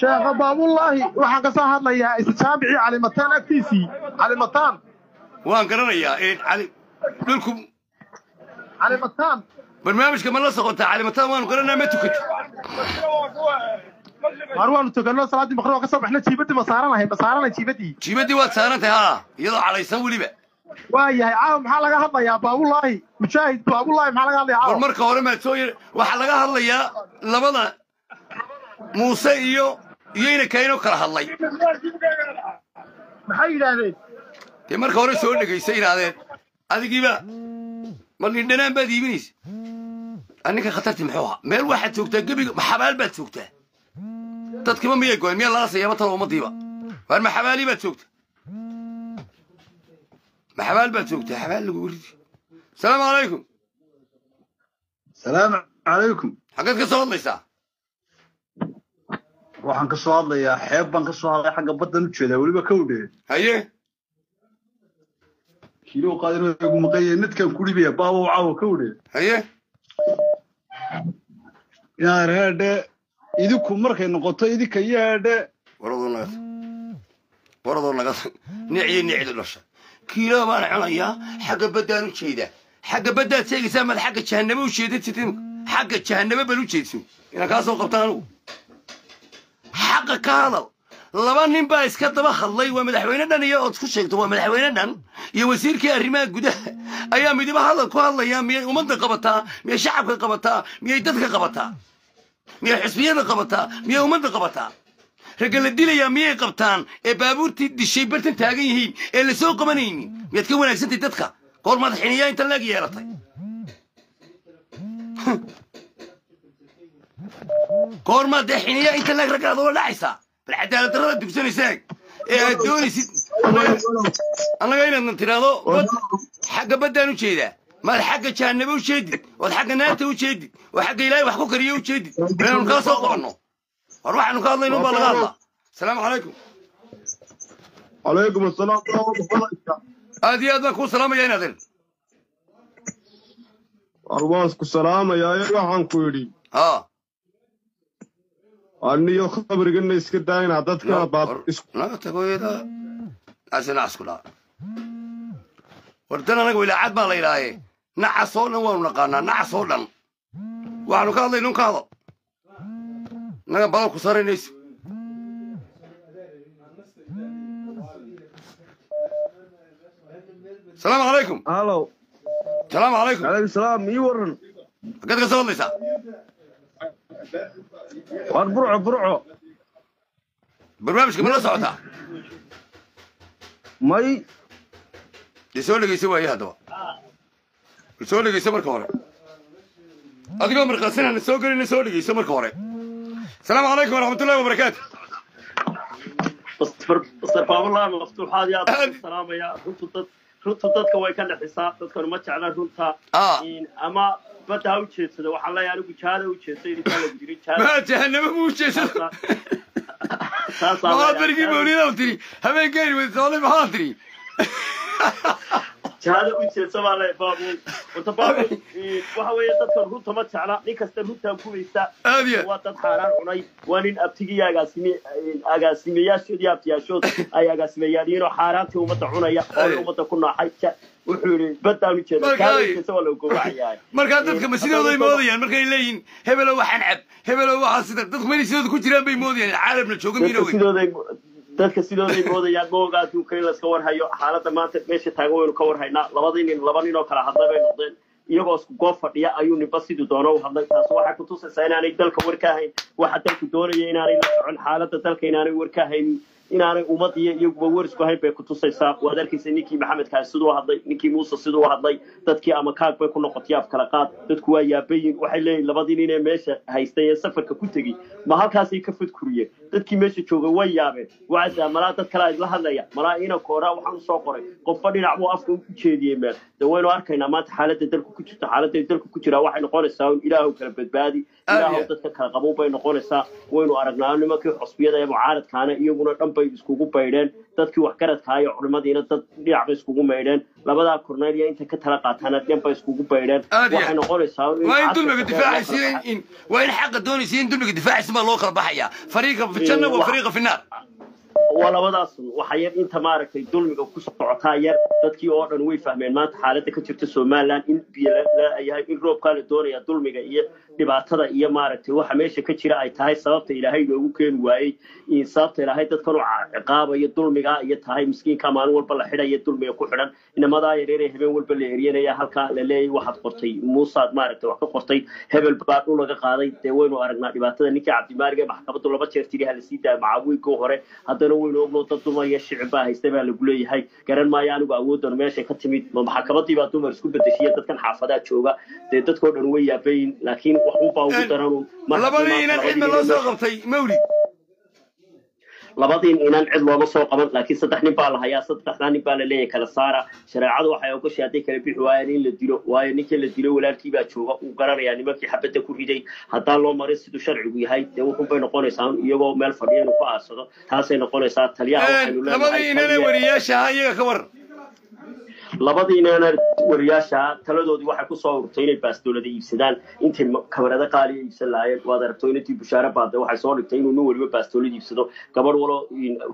sheekha baabullaahi waxaan ka soo hadlayaa isjaamicii calimataan agtiisii calimataan waan garanayaa ee cali dhulku calimataan barnaamijka ma la socotaa calimataan waanu garanaa ma tukata waar waanu tukanno salaaddii maqrib ka soo baxna jiibadii ma saaranahay ma saaranay jiibadii? Jiibadii waad saarantahay haa iyadoo cadhaysan weliba. Waa yahay caawa maxaa laga hadlayaa baabullaahi? Mujaahid baabullaahi maxaa laga hadlayaa caawa? Marka hore maad soo yar waxaa laga hadlayaa labada muuse iyo iyo inakaynoo kala hadlay. Maxay yidhaahdeen? Dee marka hore soo dhegaysa inaadeen adigiiba ma lindhanaan baad iibinaysa. Aninka khatarti muxuu ahaa. Meel waxaad joogtaa gebiga maxabaal baad joogtaa دادك ما ميا قوان ميا لاصي يا بطل ومضيبة وأنا محبالي باتسوكت محبال باتسوكت يا حبال قولي السلام عليكم. السلام عليكم. حقيت قصوا الله يسا وحن قصوا الله يا حيب ان قصوا الله حق بطل نتشده ولي بكوده هيا. كيلو قادر مقيا نتكن كوري بيا بابا وعاوه كوده هيا. يا رهد idinku markay noqoto idinka yeedhe waradoo nicyo nicdu dhasha. Kiiloo baan cunayaa xagga baddaan u jeedaa xagga baddaad sheegaysaa maad xagga jahannamo u jeedatid imika xagga jahanabo bal u jeedso inaan kaa soo qabta anugu. Xaqa ka hadal laba nin baa iska daba hadlay waa madaxweyne dhan iyo ood ku sheegto waa madaxweyne dhan iyo wasiirkii arrimaha gudaha. Ayaa midiba hadal ku hadlaya miyay ummadda qabataa miyay shacabka qabataa miyay dadka qabataa miyay xisbiyada qabataa miyay ummadda qabataa ragga la dilayaa miyay qabtaan ee baabuurtii dishay bartan taagan yihiin ee la soo qabanaynin miyaad ka wanaagsantay dadka goor madaxiniyaa inta laag yeelatay goormaa dee xiniyaa inta laag raggaad ola dhacaysaa bal cadaalad darrada dugsanaysaag ee aad doonaysid annaga inaadna tidhaahdo xagga u jeedaa maad xagga jahannabo u jeedid ood xagga naarta u jeedid oo xagga ilaahay wax ku kariyo u jeedid inaanu kala soo qabanno. War waxaanu ka hadlayno baa laga hadlaa. Asalaamu calaykum calaykum asalaam aad iyo aad baan kuu salaamaya inaadan waan ku salaamayaa waxaan ku yidhi haa aniyo khabrigana iska daayna dadka baad isku naga tagoyada dhaa war dan anaga wilaacad baa la yidhaaye nacas oo dhan waanu naqaanaa nacas oo dhan. Waxaanu ka hadlayno ka hadal naga badan ku saraynayso salaamu calaykum halo. Salaamu calaykum calaykum salaam ii waran xaggeed ka soo hadlaysaa waar burco burco. Barnaamijka ma la socotaa may. Dee soo dhegeysa waaye haddaba soo dhegeyso marka hore adigoo markaasinana soo gelina soo dhegeyso marka hore السلام عليكم ورحمة الله وبركاته استرفاف الله مفتوحات يا السلام يا runta dadka way ka dhaxisaa dadkan ma jecla runta ama badda ha ujeedsado waxaan leeyahay anigu jaada ujeedsay intaan lagu jirin jaada ma jahanama mu ujeedsado waxaad barigii mawlida u tiri habeen geeri weyda soolay maxaa tiri jaada u jeedsa baa le baabuul wata baabuul waxa weeye dadkan runta ma jecla nin kasta runtaa gubaysa aad iyo waa dad xaaraan cunay waa nin abtigii agaasime agaasimeyaashood iyo abtiyaashood ay agaasimeeyaan oo xaaraantii ummadda cunaya oo ummadda ku naaxay wuxuu yidhi baddaan u jeeda jeedsa waa la gowracayaa markaa dadka ma sidooday moodayaan markay leeyihiin hebelow waxaan cab hebelow waxaa sida dadku mayna sidooda ku jiraan bay moodayaan caalamna jooga dadka wey dadka sidooday moodayaan mooga adduunka in layska warhayo xaaladda maanta meesha taagan waynu ka warhaynaa labadii nin laba nin oo kala hadlay bay noqdeen. Iyagoo isku goob fadhiya ayuu ninba siduu doono. U hadlay taas waxay kutusaysaa inaanay dalka war ka waxa dalku doonaya inaanay la socon. Xaaladda dalka inaanay war ka inaanay ummad iyo iyaguba war isku hayn bay kutusaysaa waad arkaysa ninkii maxamed kaasi siduu hadlay ninkii muuse siduu hadlay dadkii ama kaag bay ku noqotay af kala qaad. Dadku waa yaabayin waxay leeyihiin labadii nin ee meesha haystay ee safarka ku tegey. Ma halkaasay ka fadkuriyeen dadkii meesha joogay way yaabeen. Waxaa malaa dad kale la hadlaya? Malaa inanka horaa waxaan u soo qoray. Qofba dhinac buu afka u jeediyey meel. De waynu arkaynaa maanta xaaladda dalku ku jirta xaaladda dalku ku jiraa waxay noqonaysaa in ilaahu kala badbaadi ilaahu dadka kala qabow bay noqonaysaa waynu aragnaa nimankii xusbiyada ee mucaaradkaana iyaguna dhan bay iskugu baydheen dadkii waxgaradkaa iyo culimadiina dad dhinac bay iskugu maydheen labadaa korneyl iyo inta ka tala qaataana dhan bay iskugu baydheen waxay noqonaysaa waa in dulmiga casharka difaacaysa loo kala in waa in xaqa doonaysa in dulmiga difaacaysa baa loo kala baxaya fariiqa fi janna wa fariiqa fi naar waa labadaas waxa yar inta maaragtay dulmiga ku socotaa yar dadkii oo dhan way fahmeen maanta xaaladda ka jirta somaliland in biyo yahay in roobkaa la doonaya dulmiga iyo dhibaatada iyo maaragtay waxa meesha ka jira ay tahay sababta ilaahay loogu keeni waayey. Sababta ilaahay dadkan u ciqaabayo dulmiga iyo tahay miskiinka maalin walba la xidhaya dulmiga ku xidhan. Inamadaa yareer ee habeen walba la eryanaya halkaa la leeyahay waxaad qortay. Muusaad maaragtay wax ka qortay. Hebel baa dhul laga qaaday. Dee waynu aragnaa dhibaatada. Ninkii cabdimaalig ee maxkamaddu laba jeer tiri ha la sii daaya hore. Haddana waynu ogno dad dumar iyo shicib baa haysta baa lagu leeyahay. Garan maayo anigu awooddan meeshay ka timid. Ma maxkamadii baa dumar isku bedeshiya dadkan xaafadaa jooga. Dee dadkoo dhan way yaabayin laakiin labadii inan cidna loo soo qabtay mawlid labadiin inan cid looma soo qaban laakiin saddex nin baa la hayaa saddexdaa nin baa la leeyahay kala saara. Shareecadu waxay ogashay hadday kala bixi waayaan in la dilo waayo ninkii la dilo walaalkii baa jooga uu garanayaa nimankii xabadda ku riday. Haddaan loo marin siduu sharcigu yahay dee wuxun bay noqonaysaa iyagoo meel fadhiya inuu ku aarsado taasay noqonaysaa taliyaha labadii inana leenahay wariyaasha ahaa iyaga ka waran labadiinana wariyaasha taladoodii waxay ku soo ururtay inay baastoolada iibsadaan. Intay ma- kamarada qaaliya iibsan lahaayeen waad aragto inantii bushaare baade waxay soo dhigtay inuu nin waliba baastoolad iibsado. Gabadh walo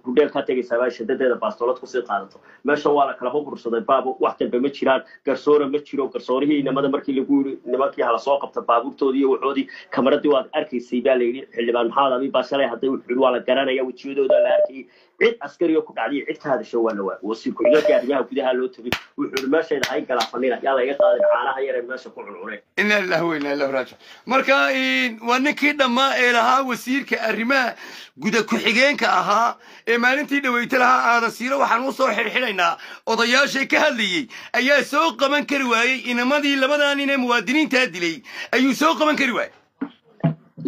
hudheel ka tegaysaa baa shadadeeda baastoolad ku sii qaadato. Meesha waa la kala burbursaday baabo wax dambe ma jiraan. Garsoora ma jiro garsoorihii inamada markii lagu yiri nimankii hala soo qabta baabuurtoodii iyo waxoodii kamaradii waad arkaysay baa la yidhi xildhibaan maxamed abi baashalay hadday wuxuu waa la garanaya wejiyadooda la arkayay cid askariga ku dhacday cid ka hadasho waa la waa wasiir ku-xigeenka arrimaha gudaha loo tegay wuxuu yidhi meeshayda hay galaafanina yaa layga qaadin caanaha yar ee meesha ku cuncuneen ina lillahi wa ina raajic marka waa ninkii dhammaa ee lahaa wasiirka arrimaha guda ku-xigeenka ahaa ee maalintii dhaweyta lahaa aadasiiro waxaan u soo xidhxidhaynaa odayaashay ka hadlayey ayaa soo qaban kari waayey inamadii labadaa nin ee muwaadiniintaa dilay ayuu soo qaban kari waayey.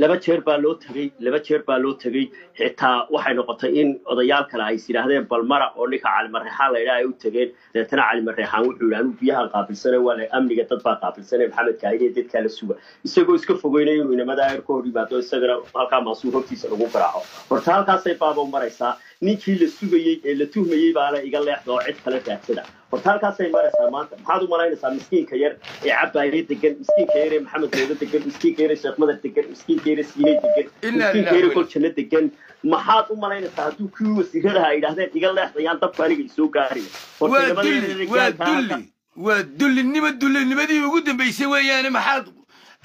Laba jeer baa loo tegey laba jeer baa loo tegey xitaa waxay noqotay in odayaal kale ay is yidhaahdeen balmara oo ninka calimareexaan la yidhaha ay u tegeen. Deetana calimareexaan wuxuu yidhi anuu biyaha qaabilsane waa amniga dad baa qaabilsane maxamed kaahine dadkaa la suga. Isagoo iska fogeynaya inuu inamada ayr ka hor yimaado isagana halkaa maasuur hortiisa lagu garaaco. Horta halkaasay baaba maraysaa ninkii la sugayey ee la tuhmayey baana iga leexda oo cid kale raadsada horta halkaasay maraysaa maanta maxaad u malaynaysaa miskiinka yar ee cabaayre degan miskiinka yar ee maxamed dowle degan miskiinka yar ee sheekh madar degan miskiinka yar ee siinay degan miskiinka yar ee koljanno degan maxaad u malaynaysaa hadduu kuwii wasiiradaha ay iga leexdayaan dabka aniga isoo gaaraya waa dullinimo dullinimadii ugu dambaysay weeyaane maxaad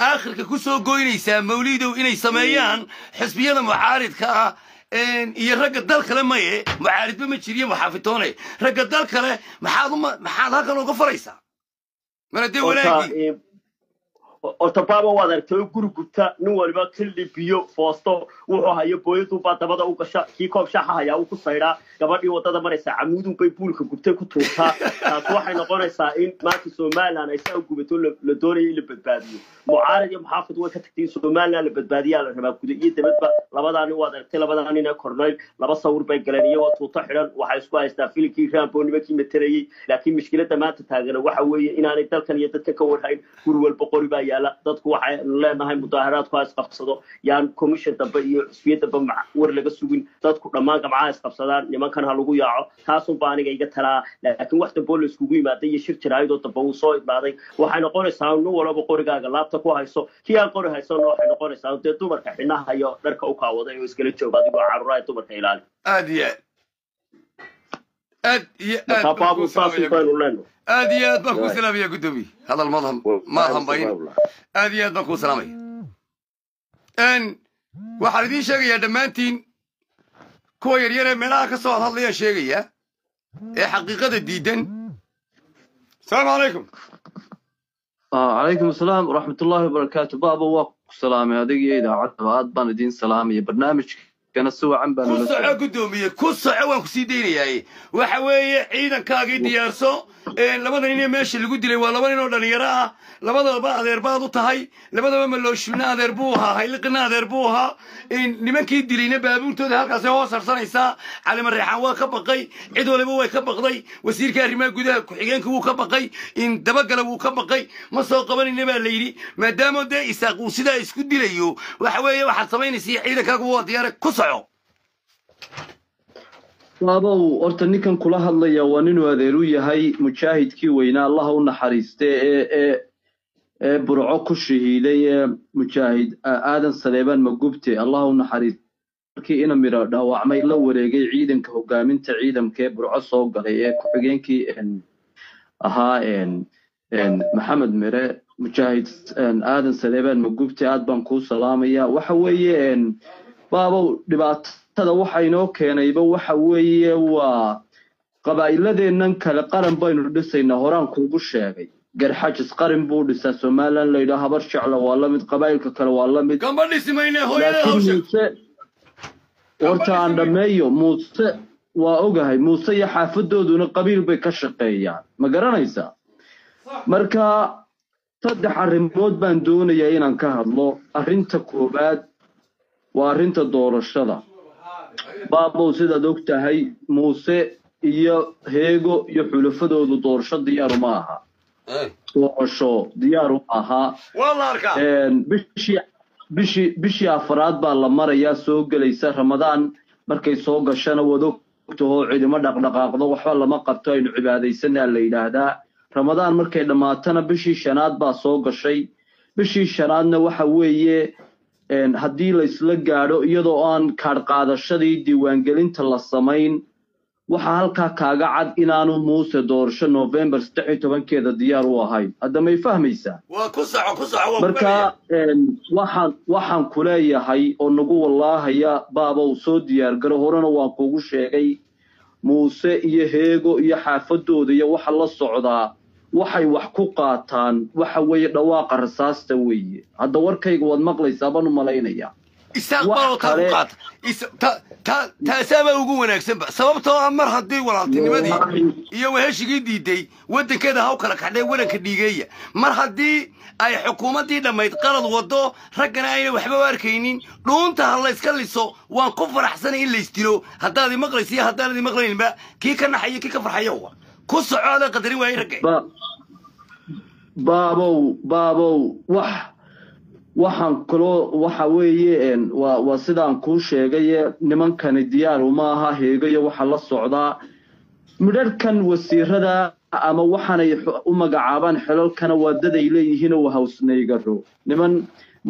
aakhirka ku soo goynaysaa mawlidow inay sameeyaan xisbiyada mucaaridka ah iyo ragga dal kale maye mucaaridba ma jiriyo muxaafitoone ragga dal kale maxaad halkan uga faraysaa? Mana dee horta wanaagii eh, horta baaba waad aragtay oo guri gubta nin waliba kili biyo foosto wuxuu hayo booyadunbaa dabada u gasha kii koob shaaxa hayaa uu ku saydhaa gabadhii waddada maraysaa camuudun bay buulka gubtay ku tuurtaa taas waxay noqonaysaa in maanta somalilan ay saa u gubato la doonayo in la badbaadiyo mucaarid iyo muxaafid way ka tagtay in somalilan la badbaadiyaa la rabaa guda iyo dibadba labadaa nin waad aragtay labadaa nin ee laba sawir bay galeen iyagoo tuuto xidhan waxay isku haystaa filimkii rambo nimankii matarayey laakiin mushkiladda maanta taagana waxa weeye inaanay dalkan iyo dadka ka warhayn guri walba qori baa yaalla dadku waxaynu leenahay mudaaharaadku ha isqabsado yaan commission dambe iyo xisbiya dambe mac- war laga sugin dadku dhammaan gamcaha isqabsadaan nimankan ha lagu yaaco taasunba aniga iga talaa. Laakiin wax dambe oo la iskugu yimaaday iyo shir jaraayadoo dambe uu soo imaaday waxay noqonaysaa nin walaba qorigaaga laabta ku hayso kii aan qori haysanna waxay noqonaysaa dee dumarka xinaha iyo dharka u kaawaday oo iskala jooga adigoo caruuraha dumarka ilaali. Aad iyo aad. Aad iyo aad baan kuu salaamaya baynu leenahay aad iyo aad baan kuu salaamaya guddoomiye hadal madham ma hambayn aad iyo aad baan kuu salaamaya waxaan idiin sheegayaa dhammaantiin kuwa yaryar ee meelaha ka soo hadlayaan sheegaya ee xaqiiqada diidan. Asalaamu calaykum calaykum asalaam waraxmatullaahi wabarakaatu baaba waa ku salaamay adiga iyo idaacadaba aad baan idiin salaamaya barnaamijkana si wacan baan ku soco guddoomiye ku soco waan ku sii daynayaaye waxa weeye ciidankaagii diyaarso labada nin ee meesha lagu dilay waa laba nin oo dhalinyaro ah. Labadaba adeer baad u tahay. Labadaba malooshibna adeer buu ahaa hayliqina adeer buu ahaa. Nimankii dilayna baabuurtooda halkaasay hoos harsanaysaa. Calima reexaan waa ka baqay cid waliba way ka baqday. Wasiirka arrimaha gudaha ku-xigeenka wuu ka baqay in dabagala wuu ka baqay. Ma soo qabanayna baa la yidhi maadaama dee isaaq uu sidaa isku dilayo waxa weeye waxaad samaynaysa ciidankaagu waa diyaare ku soco baabow horta ninkan kula hadlaya waa ninuu adeer u yahay mujaahidkii weynaa allaha u naxariiste ee burco ku shahiiday ee mujaahid aadan saleebaan magubte allaha u naxariiste markii ina dhaawacmay la wareegay ciidanka hogaaminta ciidanka ee burco soo galay ee ku-xigeenkii een, ahaa maxamed mire mujaahid aadan saleebaan magubte aad baan kuu salaamaya waxa weeye baabow dhibaatada waxa inoo keenayba waxa weeye waa qabaa'iladeennan kale qaran baynu dhisaynaa horaan kuugu sheegay. Garxajis qarin buu dhisaa somalilan layidhaa habar jecla waa la mid qabaa'ilka kale waa la mid. Horta aan dhammeeyo muuse waa ogahay muuse iyo xaafadooduna qabiil bay ka shaqeeyaan. Ma garanaysaa? Marka saddex arrimood baan doonayaa inaan ka hadlo. Arrinta koowaad waa arrinta doorashada baabow sidaad og tahay muuse iyo heego iyo xulafadoodu doorasho diyaaru ma aha doorasho diyaaru ma aha waa la arkaa. Een, bishii afraad baa la marayaa soo gelaysa ramadaan. Markay soo gashana wad ogtahoo cidimo dhaqdhaqaaqdo waxba lama qabto aynu cibaadaysanaa la yidhaahdaa. Ramadaan markay dhammaatana bishii shanaad baa soo gashay. Bishii shanaadna waxa weeye haddii laysla gaadho iyadoo aan kaadh qaadashadii diiwaangelinta la samayn waxaa halkaa kaaga cad inaanu muuse doorasho november saddex iyo tobankeeda diyaar u ahayn. Hadda may fahmaysaa? Marka waxaan waxaan ku leeyahay oo nagu wallaahaya baabow soo diyaargaro horena waan kugu sheegay muuse iyo heego iyo xaafadooda iyo waxa la socdaa waxay wax ku qaataan waxa weeye dhawaaqa rasaasta weeye. Hadda warkayga waad maqlaysaa baan u malaynayaa taasaabaa ugu wanaagsanba sababtoo ah mar haddii walaaltinimadii iyo waheshigii diiday waddankeeda ha u kala kaxdhee wadanka dhiigeeya. Mar haddii ay xukuumaddii dhammayd qalad wado raggana ayna waxba u arkaynin dhuunta ha layska liso waan ku faraxsanay in laysdilo haddaad imaqlaysa iyo haddaanad imaqlayninba kii ka naxaya kii ka farxaya wa ku soco adaa qadarin waayey ragga ba baabow baabow wax waxaan kaloo waxa weeye waa waa sidaan kuu sheegaye nimankani diyaar uma aha heegayo waxa la socdaa midharhkan wasiirada ama waxaanay u magacaabaan xelalkana waa dad ay leeyihiin oo hawsnaygaro niman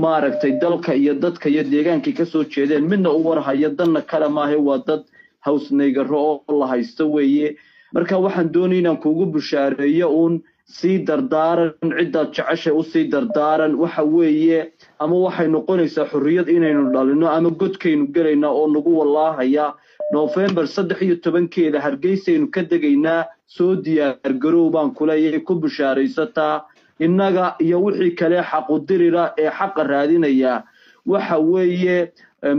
maaragtay dalka iyo dadka iyo deegaankay ka soo jeedeen midna u warhaya danna kale maahe waa dad hawsnaygaro oo la haysto weeye marka waxaan doonaya inaan kuugu bushaareeyo uun sii dardaaran ciddaad jeceshay u sii dardaaran. Waxa weeye ama waxay noqonaysaa xorriyad inaynu dhalino ama godkaynu gelaynaa oo nagu wallaahaya nofembar saddex iyo tobankeeda hargeysaynu ka degaynaa soo diyaargarow baan kuleeyahay ku bishaaraysataa innaga iyo wixii kale xaqudirira ee xaqa raadinaya. Waxa weeye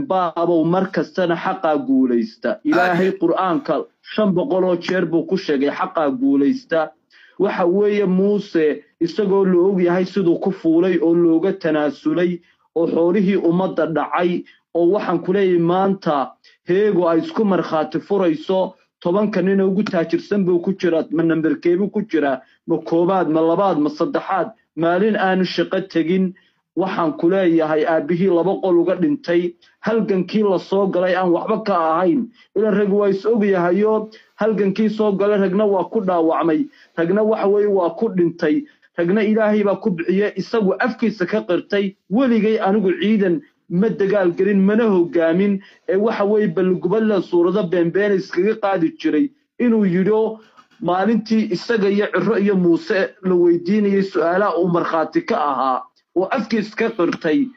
baabow mar kastana xaqaa guulaysta. Ilaahay qur'aanka shan boqol oo jeer buu ku sheegay xaqaa guulaysta. Waxa weeye muuse isagoo la og yahay siduu ku fuulay oo looga tanaasulay oo xoolihii ummadda dhacay oo waxaan ku leeyahay maanta heego ay isku markhaati furayso tobanka nina ugu taajirsan buu ku jiraa ma namberkeebuu ku jiraa ma koobaad ma labaad ma saddexaad maalin aanu shaqo tegin waxaan ku leeyahay aabbihii laba qol uga dhintay. Halgankii la soo galay aan waxba ka ahayn. Ila rag waa is ogyahayo halgankii soo galay ragna waa ku dhaawacmay. Ragna waxa weeye waa ku dhintay. Ragna ilaahay baa ku bixiye isagu afkiisa ka qirtay. Weligay anigu ciidan ma dagaal gelin mana hogaamin ee waxa weeye balgubadla suurado beenbeena iskaga qaadi jiray. Inuu yidho maalintii isaga iyo ciro iyo muuse la weydiinayay su'aalaha uu markhaati ka ahaa oo afkiis ka qirtay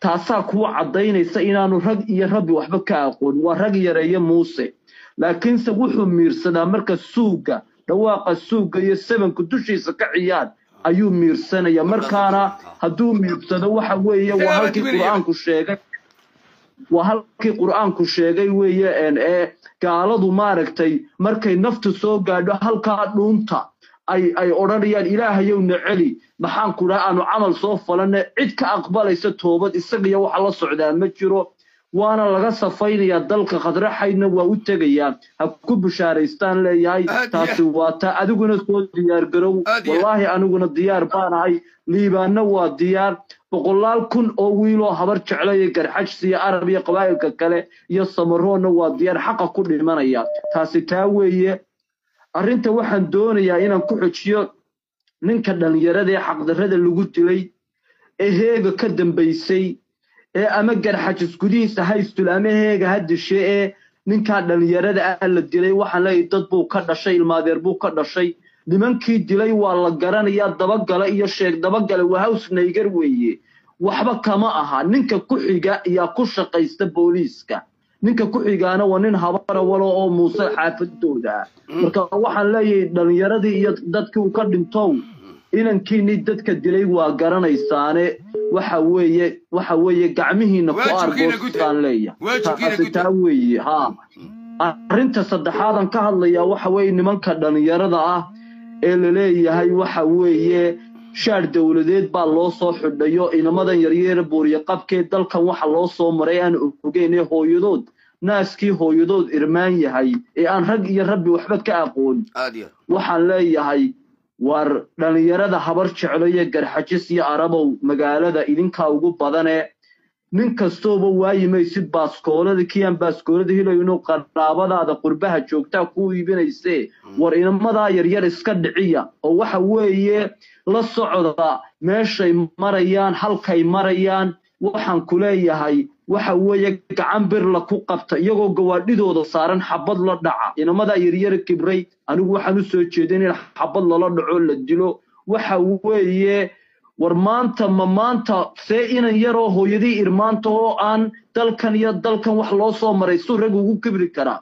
taasaa kuwa caddaynaysa inaanu rag iyo rabbi waxba ka aqoon. Waa rag yareeye muuse. Laakiinse wuxuu miirsadaa marka suugga dhawaaqa suugga iyo sabanka dushiisa ka ciyaar ayuu miirsanaya. Markaana hadduu miirsado waxa weeye waa halkii qur'aanku sheegay. Waa halkii qur'aanku sheegay weeye ee gaaladu maaragtay markay naftu soo gaadho halkaa dhuunta ay ay odhanayaan ilaahayowna celi. Maxaan ku dhaha aanu camal soo falane. Cid ka aqbalaysa toobad isagiyo waxa la socdaa ma jiro. Waana laga safaynayaa dalka khadraxaydna waa u tegayaa. Ha ku bishaaraystaan leeyahay. Taasi waa taa adiguna soo diyaargarow wallaahi aniguna diyaar baanahay liibaanna waa diyaar. Boqolaal kun oo wiiloo habar iyo garxajs iyo arab iyo qabaa'ilka kale iyo samaroonna waa diyaar. Xaqa ku dhimanaya. Taasi taa weeye arrinta waxaan doonayaa inaan ku xojiyo ninka dhallinyarada ee xaqdarrada lagu dilay ee heega ka dambaysay ee ama garxajis gudihiisa haystul ama heega ha dishe ee ninkaa dhallinyarada ah la dilay. Waxaan leeyahay dad buu ka dhashay ilmaadeer buu ka dhashay. Nimankii dilay waa la garanayaa dabagala iyo sheeg dabagala waa hows naygar weeye. Waxba kama aha ninka ku xiga ayaa ku shaqaysta booliiska ninka ku xigaana waa nin habara walo oo muuse xaafadooda ah marka waxaan leeyahay dhallinyaradii iyo dadkii uu ka dhintow inankiinii dadka dilay waa garanaysaane waxa weeye waxa weeye gacmihiina ku argoostaan leeyahay. Taasi taa weeye ha. Arrinta saddexaadan ka hadlayaa waxa weeye nimanka dhallinyarada ah ee la leeyahay waxa weeye shaar dowladeed baa loo soo xidhayo inamadan yaryeera buuriye qabkee dalkan waxa loo soo maray aan ogeyn ee hooyadood naaskii hooyadood irmaan yahay ee aan rag iyo rabbi waxba ka aqoon. Waxaan leeyahay war dhallinyarada habar jeclo iyo garxajis iyo arabow magaalada idinkaa ugu badane nin kastooba waayi maysid baaskoolada kiyaan baaskoolada hilayo inuu qaraabadaada qurbaha joogtaa ku iibinaysee war inamadaa yaryar iska dhiciya oo waxa weeye la socda meeshay marayaan halkay marayaan waxaan ku leeyahay waxa weeye gacan birla ku qabta iyagoo gawaadhidooda saaran xabad la dhaca inamadaa yaryara kibray anigu waxaan u soo jeedin in xabad lala dhaco la dilo waxa weeye war maanta ma maanta see inan yaroo hooyadii irmaanta oo aan dalkan iyo dalkan wax loo soo maray suu rag ugu kibri karaa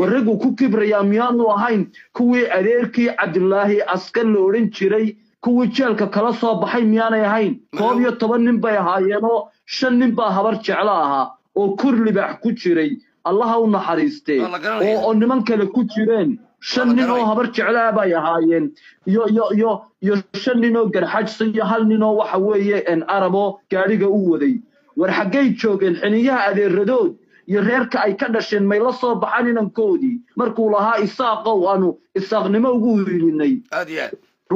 war raggu ku kibrayaa miyaanu ahayn kuwii adeerkii cabdulaahi askar la odhan jiray kuwii jeelka kala soo baxay miyaanay ahayn. Koob iyo toban nin bay ahaayeenoo shan nin baa habar jeclo ahaa oo kur libax ku jiray. Allaha u naxariistee oo niman kale ku jireen shan nin oo habar jeclaa bay ahaayeen iyo iyo iyo iyo shan nin oo garxajsa iyo hal nin oo waxa weeye arabo gaadhiga u waday war xaggay joogeen xiniyaha adeeradood iyo reerka ay ka dhasheen may la soo baxaan inankoodii markuu lahaa isaaqow aanu isaaqnimo ugu hilinay iyo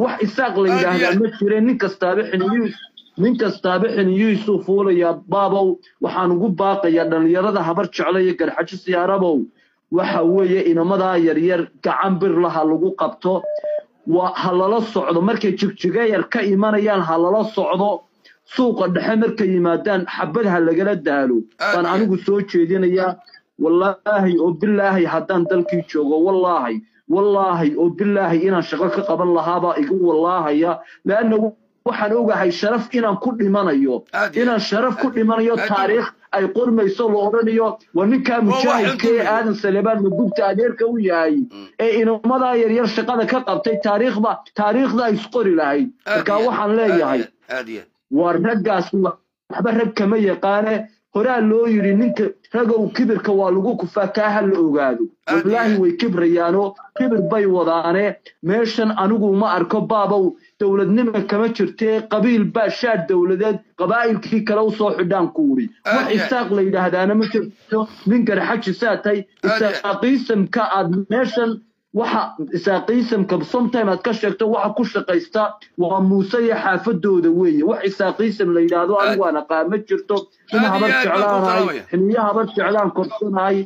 wax isaaq la iyo yidhaahdaa ma jireen nin kastaaba xiniyihiis nin kastaaba xiniyihiisuu fuulayaa baabow waxaan ugu baaqayaa dhallinyarada habar jeclo iyo garxajo siyaarabow waxa weeye inamadaa yaryar gacan bir laha lagu qabto. Ha lala socdo. Markay jigjigayar ka imanayaan ha lala socdo. Suuqa dhexe markay yimaadaan xabad ha lagala daalo. Baan anigu soo jeedinayaa wallaahi oo bilaahi haddaan dalkii joogo wallaahi wallaahi oo bilaahi inaan shaqo ka qaban lahaabaa igu wallaahaya. Leanna waxaan ogahay sharaf inaan ku dhimanayo. Inaan sharaf ku dhimanayo taariikh ay qormayso la odhanayo waa ninkaa Waa wax mujaahidka ee xun aadan salebaan magubta adeerka u yahay ee inamadaa yaryar shaqada ka qabtay taariikhda taariikhda ay isqori lahayd. Aad marka iyo- waxaan leeyahay waa raggaas waxba rag kama yaqaane. Horaa loo yidhi ninka ragow kibirka waa lagu kufaa kaa ha la ogaado. Aad wallaahi way kibrayaanoo kibir bay wadaane. Meeshan anigu ma arko baabow dowladnima kama jirtee qabiil baa shaad dowladeed qabaa'ilkii kale u soo xidhaan ku wuri. Aad wax isaaq la yidhaahdaana ma jirto nin garxaji saatay iyo- isaaqiisamka aad meeshan waxa isaaqiisamka sometime aad ka sheegto waxa ku shaqaysta waa muuse iyo xaafadooda weeye. Wax isaaqiisam la yidhaahdo anigu aan aqaan ma jirto. In Aad iyo habar jeclaanahay xiliyo habar jeclaan korsanahay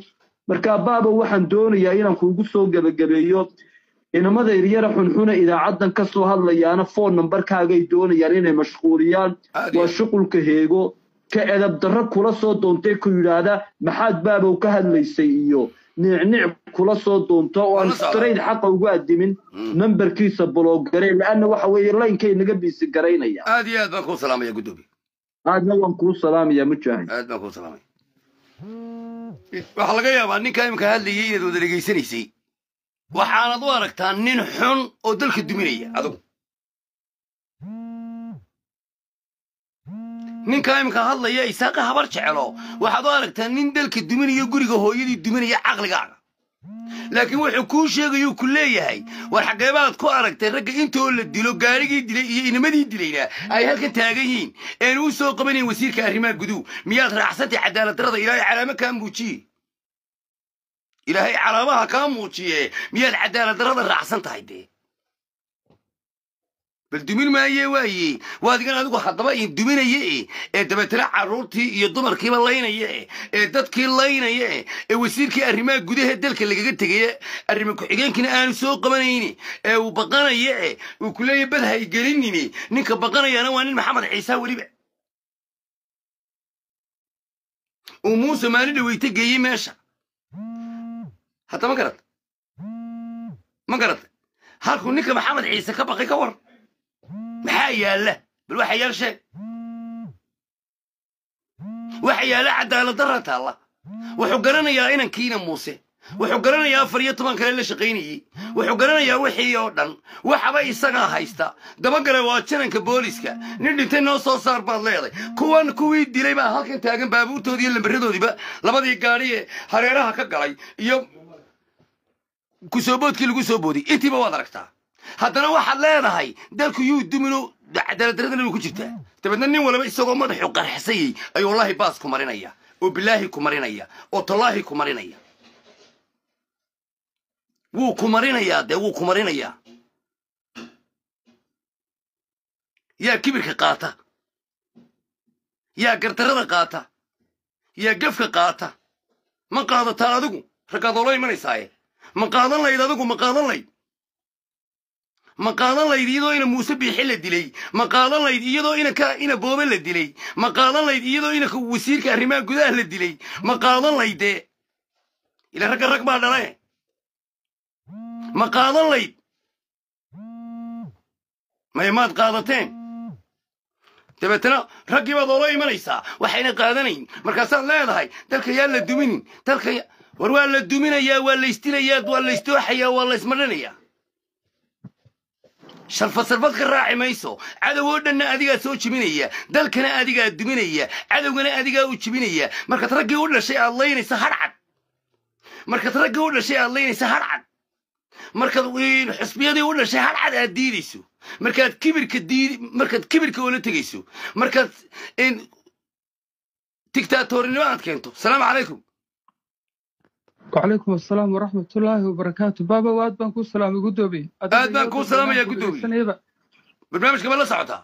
marka baaba waxaan doonayaa inaan kuugu soo gebagabeeyo inamada yaryara xunxuna idaacadan ka soo hadlayaana phone numberkaagay doonayaan inay mashquuliyaan. Waa shuqulka heego. Ka edab darro kula soo doontay ku yidhaahda maxaad baabow ka hadlaysay iyo nicnic kula soo doonto oo aan straight xaqa ugu adimin. Mm. nambarkiisa blooggareen laanna waxa weeye laynkay naga biisi garaynaya aad iyo aad baan kuu salaamaya guddoomiye aadna waan kuu salaamaya mujaahid aad baan kuu salaamaya. Waxaa laga yaabaa ninkaa imika hadlayay inaad wada dhegaysanaysay waxaanad u aragtaa nin xun oo dalka duminaya adugu. Ninkaa imika hadlaya isaaqa habar jecelo. Waxaad u aragtaa nin dalka duminaya guriga hooyadii duminaya caqligaaga. Laakiin wuxuu kuu sheegayuu ku leeyahay war xageebaad ku aragtay ragga intoo la dilo gaarigii dilay iyo inamadii dilayna ay halkan taagan yihiin. Een u soo qabanayn wasiirka arrimaha guduhu miyaad raacsantay cadaalad darrada ilaahay calaamo kaa muujiye ilaahay calaamaha kaa muujiye miyaad cadaalad darrada raacsan tahay dee? Bal dumin maaye waaye waadigan adigu haddaba in duminaye ee dabeetana carruurtii iyo dumarkiiba laynaya e ee dadkii laynaya e ee wasiirkii arrimaha gudaha dalka lagaga tegaya arrimo ku-xigeenkina aanu soo qabanayni ee uu baqanaya e uu ku leeyahy bad hay gelinini ninka baqanayana waa nin maxamed ciisa weliba. Uu muuse dhaweyte geeyey meesha hadda ma garata ma garata halkuu ninka maxamed ciise ka baqay ka war? Maxaa yaalla? Bal waxa yaal sheeg. Waxa yaalla cadaalad darra taalla. Wuxuu garanayaa inankiina muuse. Wuxuu garanayaa afar iyo toban kale la shaqaynayey wuxuu garanayaa wixii oo dhan. Waxaba isagaa haysta. Dabagale waa jananka booliska nin dhintay noo soo saar baad leeday. Kuwan kuwii dilay baa halkan taagan baabuurtoodii iyo lambaradoodiiba labadii gaadhi ee hareeraha ka galay iyo kusooboodkii lagu soo booday intiiba waad aragtaa. Haddana waxaad leedahay dalku yuu dumino cadaaladdaradana ku jirtaa. Dabeedna nin walba isagoo madaxu qarxisayey ayuu wallaahi baas ku marinaya oo bilaahi ku marinaya oo tallaahi ku marinaya. Wuu ku marinayaa dee wuu ku marinayaa. Yaa kibirka qaata. Yaa gardarrada qaata. Yaa gefka qaata. Ma qaadataan adigu raggaad oola imanaysaaye ma qaadan layd adigu ma qaadan layd. Ma qaadan layd iyadoo ina muuse biixi la dilay. Ma qaadan layd iyadoo ina boobe la dilay. Ma qaadan layd iyadoo ina wasiirka arrimaha gudaha la dilay. Ma qaadan layd dee ila ragga rag baa dhale ma qaadan layd. Maya maad qaadateen? Dabeetana raggii baad oola imanaysaa. Waxayna qaadanayn. Markaasaad leedahay dalka yaa la duminin. Dalka war waa la duminayaa waa la isdilayaa waa la isdooxayaa waa la ismadhanayaa sharfad sharfad ka raaci mayso. Cadow oo dhanna adigaa soo jibinaya. Dalkana adigaa duminaya. Cadowgana adigaa u jibinaya. Markaad raggii u dhashay aad laynaysa hadhcad markaad raggii u dhashay aad laynaysa hadhcad markaad xusbiyadii u dhashay hadhcad aad diidayso. Markaad kibirka diidi markaad kibirka oola tegayso. Markaad in digtaatoorinimo aad keento. Salaamu calaykum wacalaykum asalaam waraxmatullaahi wabarakaatu baaba aad baan kuu salaamay guddoomiye aad baan kuu salaamaya guddoomiye barnaamijka ma la socotaa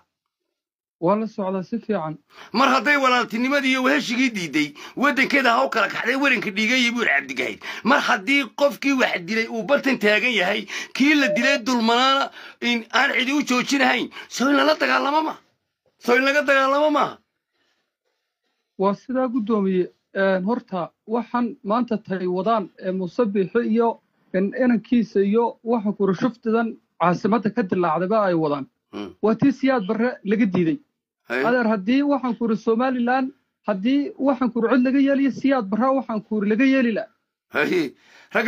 waa la socdaa si fiican. Mar hadday walaaltinimadii iyo weheshigii diiday waddankeeda ha u kala kaxday weranka dhiigayay buuri cabdigahayd. Mar haddii qofkii wax dilay uu bartan taagan yahay kii la dilay dulmanaana in aan cidi u joojinahayn soo in lala dagaalamo ma soo in laga dagaalamo maaha waa sidaa guddoomiye horta waxaan maanta tahay wadaan musabixi iyo inankiisa iyo waxa kurashuftadan caasimadda ka dilaacdaba ay wadaan. Hmm. Waa tii siyaad barre laga diiday. Adeer haddii waxaan kuri somalilan haddii waxaan kuri cod laga yeelayo siyaad barra waxaan kuri laga yeeli la. Rag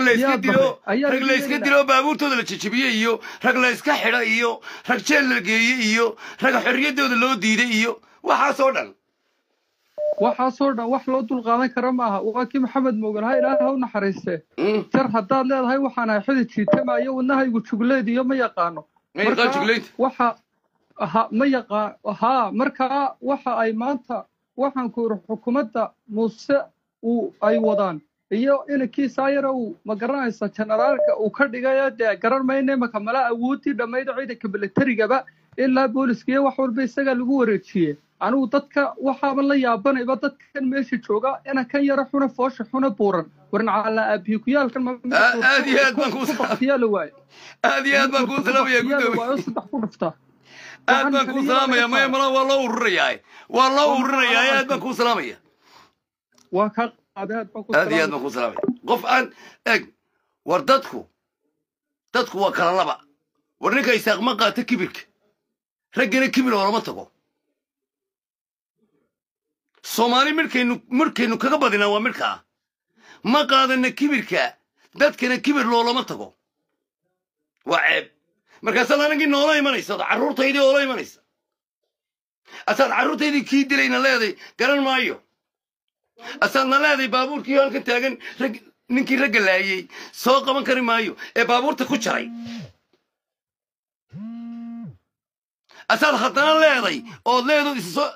layska dilo baabuurtooda la jajabiyey iyo rag layska xidha iyo rag jeel la geeye iyo rag xorriyaddooda loo diiday iyo waxaasoo dhan waxaasoo dhan wax loo dulqaadan kara maaha. Waa kii maxamed moogalaha ilaahay ha u naxariistee Mm. jar haddaad leedahay waxaan ahay xidid jiitamayo wadnahaygu jugleed iyo ma yaqaano. Ma yaqaan ha haa markaa waxa ay maanta waxaan ku iri xukuumadda muuse uu ay wadaan. Iyo inankiisaa yara uu ma garanaysa generaalka uu ka dhigayo dee garan mayne maka mala awoodii dhammayd ciidanka milatarigaba ilaa booliska iyo wax walba isagaa lagu wareejiyey anigu dadka waxaaba la yaabanayba dadkan meesha jooga inankan yara xuna foosha xuna buuran. Warnacala aabiyukuyaalkan Aa- aad iyo aad baan kuu ku baktiyaala waaye. Aad iyo aad baan kuu salaamayaa guddoomiye waayo saddex ku dhuftaa aad baan kuu salaamaya maya mala waa loo ururayaa waa loo ururayaa aad baan kuu salaamaya. Waa kaa qaaday aad baan ku aad iyo aad baan kuu salaamaya. qof aan eg war dadku dadku waa kala laba. War ninka isaaq ma qaata kibirka. Raggana kibir oolama tago soomaali midhkaynu midhkaynu kaga badinaa waa midhkaa ma qaadana kibirka. Dadkana kibir loolama tago. Waa ceeb. Markaasaad anagii noola imanaysa ood carruurtaydii oola imanaysa asaad carruurtaydii kii dilayna leeday garan maayo. Asaadna leeday baabuurkii halkan taagan ninkii ragga laayey soo qaban kari maayo. Ee baabuurta ku jaray asaad haddana leeday ood issoo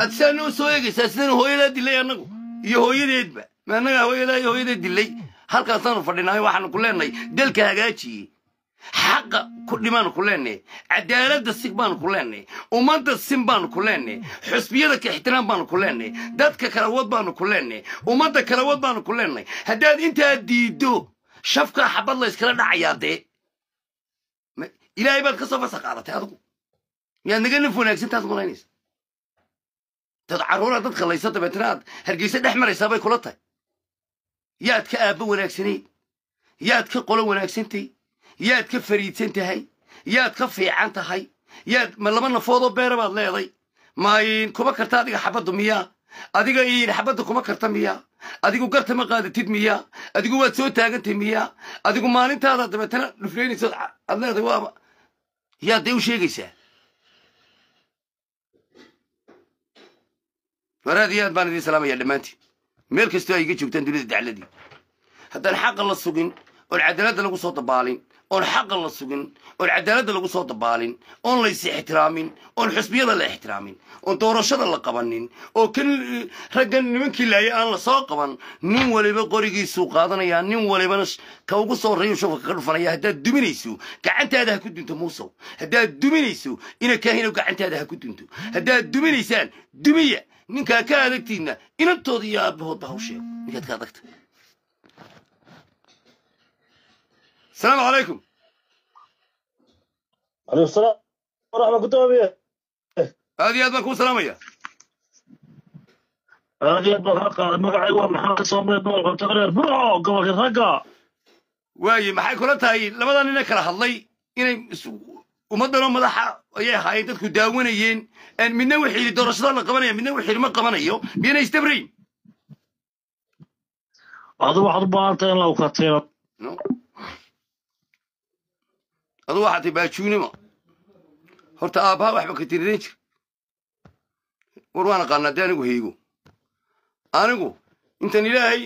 aad sidaa noo soo eegaysaa sidana hooyadaa dilay annagu iyo hooyadeedba ma annagaa hooyadaa iyo hooyadeed dilay halkaasaanu fadhinahay waxaanu ku leenahay dalka hagaajiyey xaqa ku dhimaanu ku leenahay cadaaladda sig baanu ku leenahay ummadda sin baanu ku leenahay xusbiyada ka ixtiraam baanu ku leenahay dadka kala wad baanu ku leenahay ummadda kala wad baanu ku leenahay haddaad intaa diiddo shafkaa xabad la yskala dhacayaa dee ilaahay baad ka soo fasa qaadatay adigu miyaad naga naf wanaagsantaad malaynaysa dad carruura dad khallaysa dabeetna aad hargeysa dhex maraysaa bay kula tahay yaad ka aabbo wanaagsanayd yaad ka qolo wanaagsantay yaad ka fariidsan tahay yaad ka fiican tahay yaad ma laba nafoodoo beera baad leeday ma in kuma karta adiga xabaddu miyaa adiga in xabadda kuma karta miyaa adigu garta ma qaadatid miyaa adigu waad soo taagantay miyaa adigu maalintaada dabeetana dhufleynaysa aad leeday yaad dee u sheegaysaa iyo aad baan idiin salaamaya dhammaantiin. Meel kastoo ay iga joogtaan dunida dacladii. Haddaan xaqa la sugin oon cadaaladda lagu soo dabaalin oon xaqa la sugin oon cadaaladda lagu soo dabaalin oon lays ixtiraamin oon xusbiyada la ixtiraamin oon doorashada la qabanin oo kan eh, raggan nimankii laayay aan la soo qaban nin waliba qorigiisuu qaadanayaa nin walibana ka ugu soo horreeyu shufka ka dhufanaya haddaad duminayso gacantaada ha ku dunto muusow haddaad duminayso ina kaahino gacantaada ha ku dunto. Haddaad duminaysaan dumiya ninkaa ka adagtiinna inantooda iyo aabahoodba haw sheego ninkaad ka adagta. Asalaamu calaykum. Alaykum waraxmatullahi aad iyo aad baan kuu salaamaya. Aad iyo aad baan kaa qaaday waa maxamed soomayd bool cabdiqareer burco gobolka ragga. Waaye maxay kula tahay? Labadaa nin kala hadlay inay isu ummaddanoo madaxa ayay ahaayeen dadku daawanayeen. Midna wxii doorashada la qabanaya midna wxii ma qabanayo. Miyana isdabrayn adu waxaa ti baajuunima horta aabbaha waxba ka tirirayn jir. War waan aqaanaa dee anigu heego anigu intan ilaahay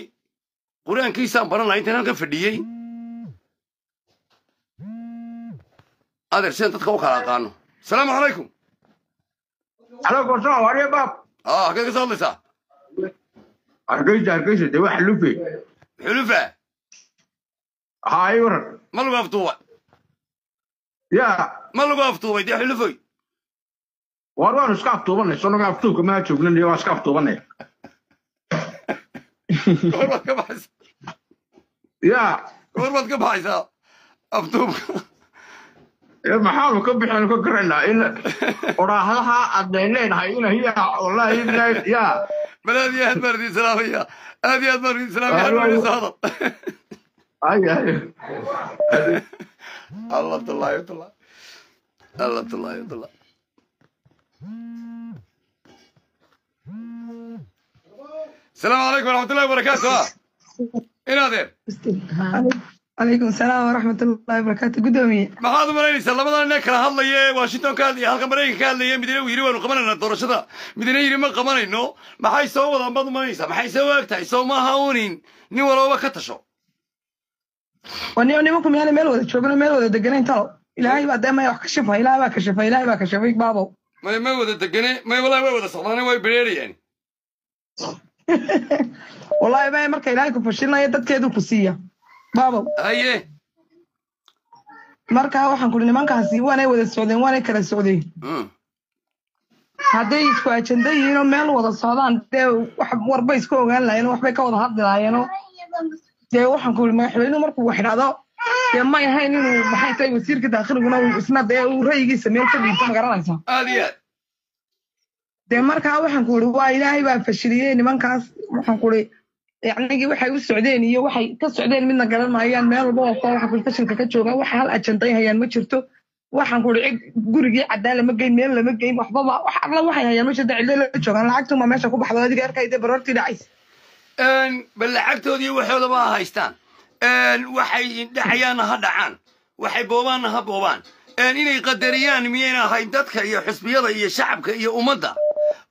qur'aankiisaan baranaha intan halkan fadhiyey adeersheen dadka u kala aqaano asalaamu calaykum baab aggeed ah, ka soo hadlaysaa hargeysa hargeysa de lagu afduubay ma lagu afduubay dee xulufoy war waanu iska afduubanay sonaga afduubka ka baxaysaa maxaanu ka bixinu ka garanaa ila odhaahdaha adnayn leenahay ina hiya wallahi bilahi yaa bal aad iyo aad baan idin salaamaya aad iyo aad baan idin salaamaya hal weli soo hadal ay ay الله الله الله الله الله الله السلام عليكم ورحمة الله وبركاته إن هذا calaykum salaam waraxmatullahi wabarakaatu guddoomiye maxaad u malaynaysaa? Labadan nin kala hadlaye washington ka hadlaya halka maraykan ka hadlaye midine uu yidhi waanu qabanayna doorashada. Midna yidhi ma qabanayno. Maxay soo wadaan baad u malaynaysaa? Maxay soo waag tahay soo maaha uunin nin walbaba ka tasho. Nimanku miyaana meel wada joogano meel wada deganayn talo ilaahay baa dee maya wax kashifa ilaahay baa kashifa ilaahay baa kashifay baabow may may wada degane may walahi way wada socdaane way bereerayaan wallahi maya marka ilaahay ku fashilnaya dadkeedu ku siiya baabow aye. Markaa waxaan kuri nimankaasi waanay wada socdeen waanay kala socdeen. Hadday isku ajanda yihiinoo meel wada socdaan dee warbay isku ogaan lahayenoo waxbay ka wada hadli lahayenoo dee waxaan kuri madaxweynuhu markuu wax dee may ahayn inuu maxay tahay wasiirka daakhiliguna isna dee uu ra'yigiisa meel ka dhiibto ma garanaysa? Dee markaa waxaan kuri waa ilaahay baa fashiliyey nimankaas waxaan kuri yacnigii waxay u socdeen iyo waxay ka socdeen midna garan maayaan meel walba oo kale waxa fashinka ka jooga. Waxa hal ajanday hayaan ma jirto. Waxaan kuri cid gurigii cadaan lama geyn meel lama geyn waxbaba wax alla waxay hayaan meesha dacile la joogaan. Lacagtuma meesha ku baxdo adiga arkayde baroortii dhacays bal lacagtoodii waxoodaba ha haystaan. Waxay dhacayaanna ha dhacaan. Waxay boobaanna ha boobaan. Inay qadariyaan miyayna ahayn dadka iyo xusbiyada iyo shacabka iyo ummadda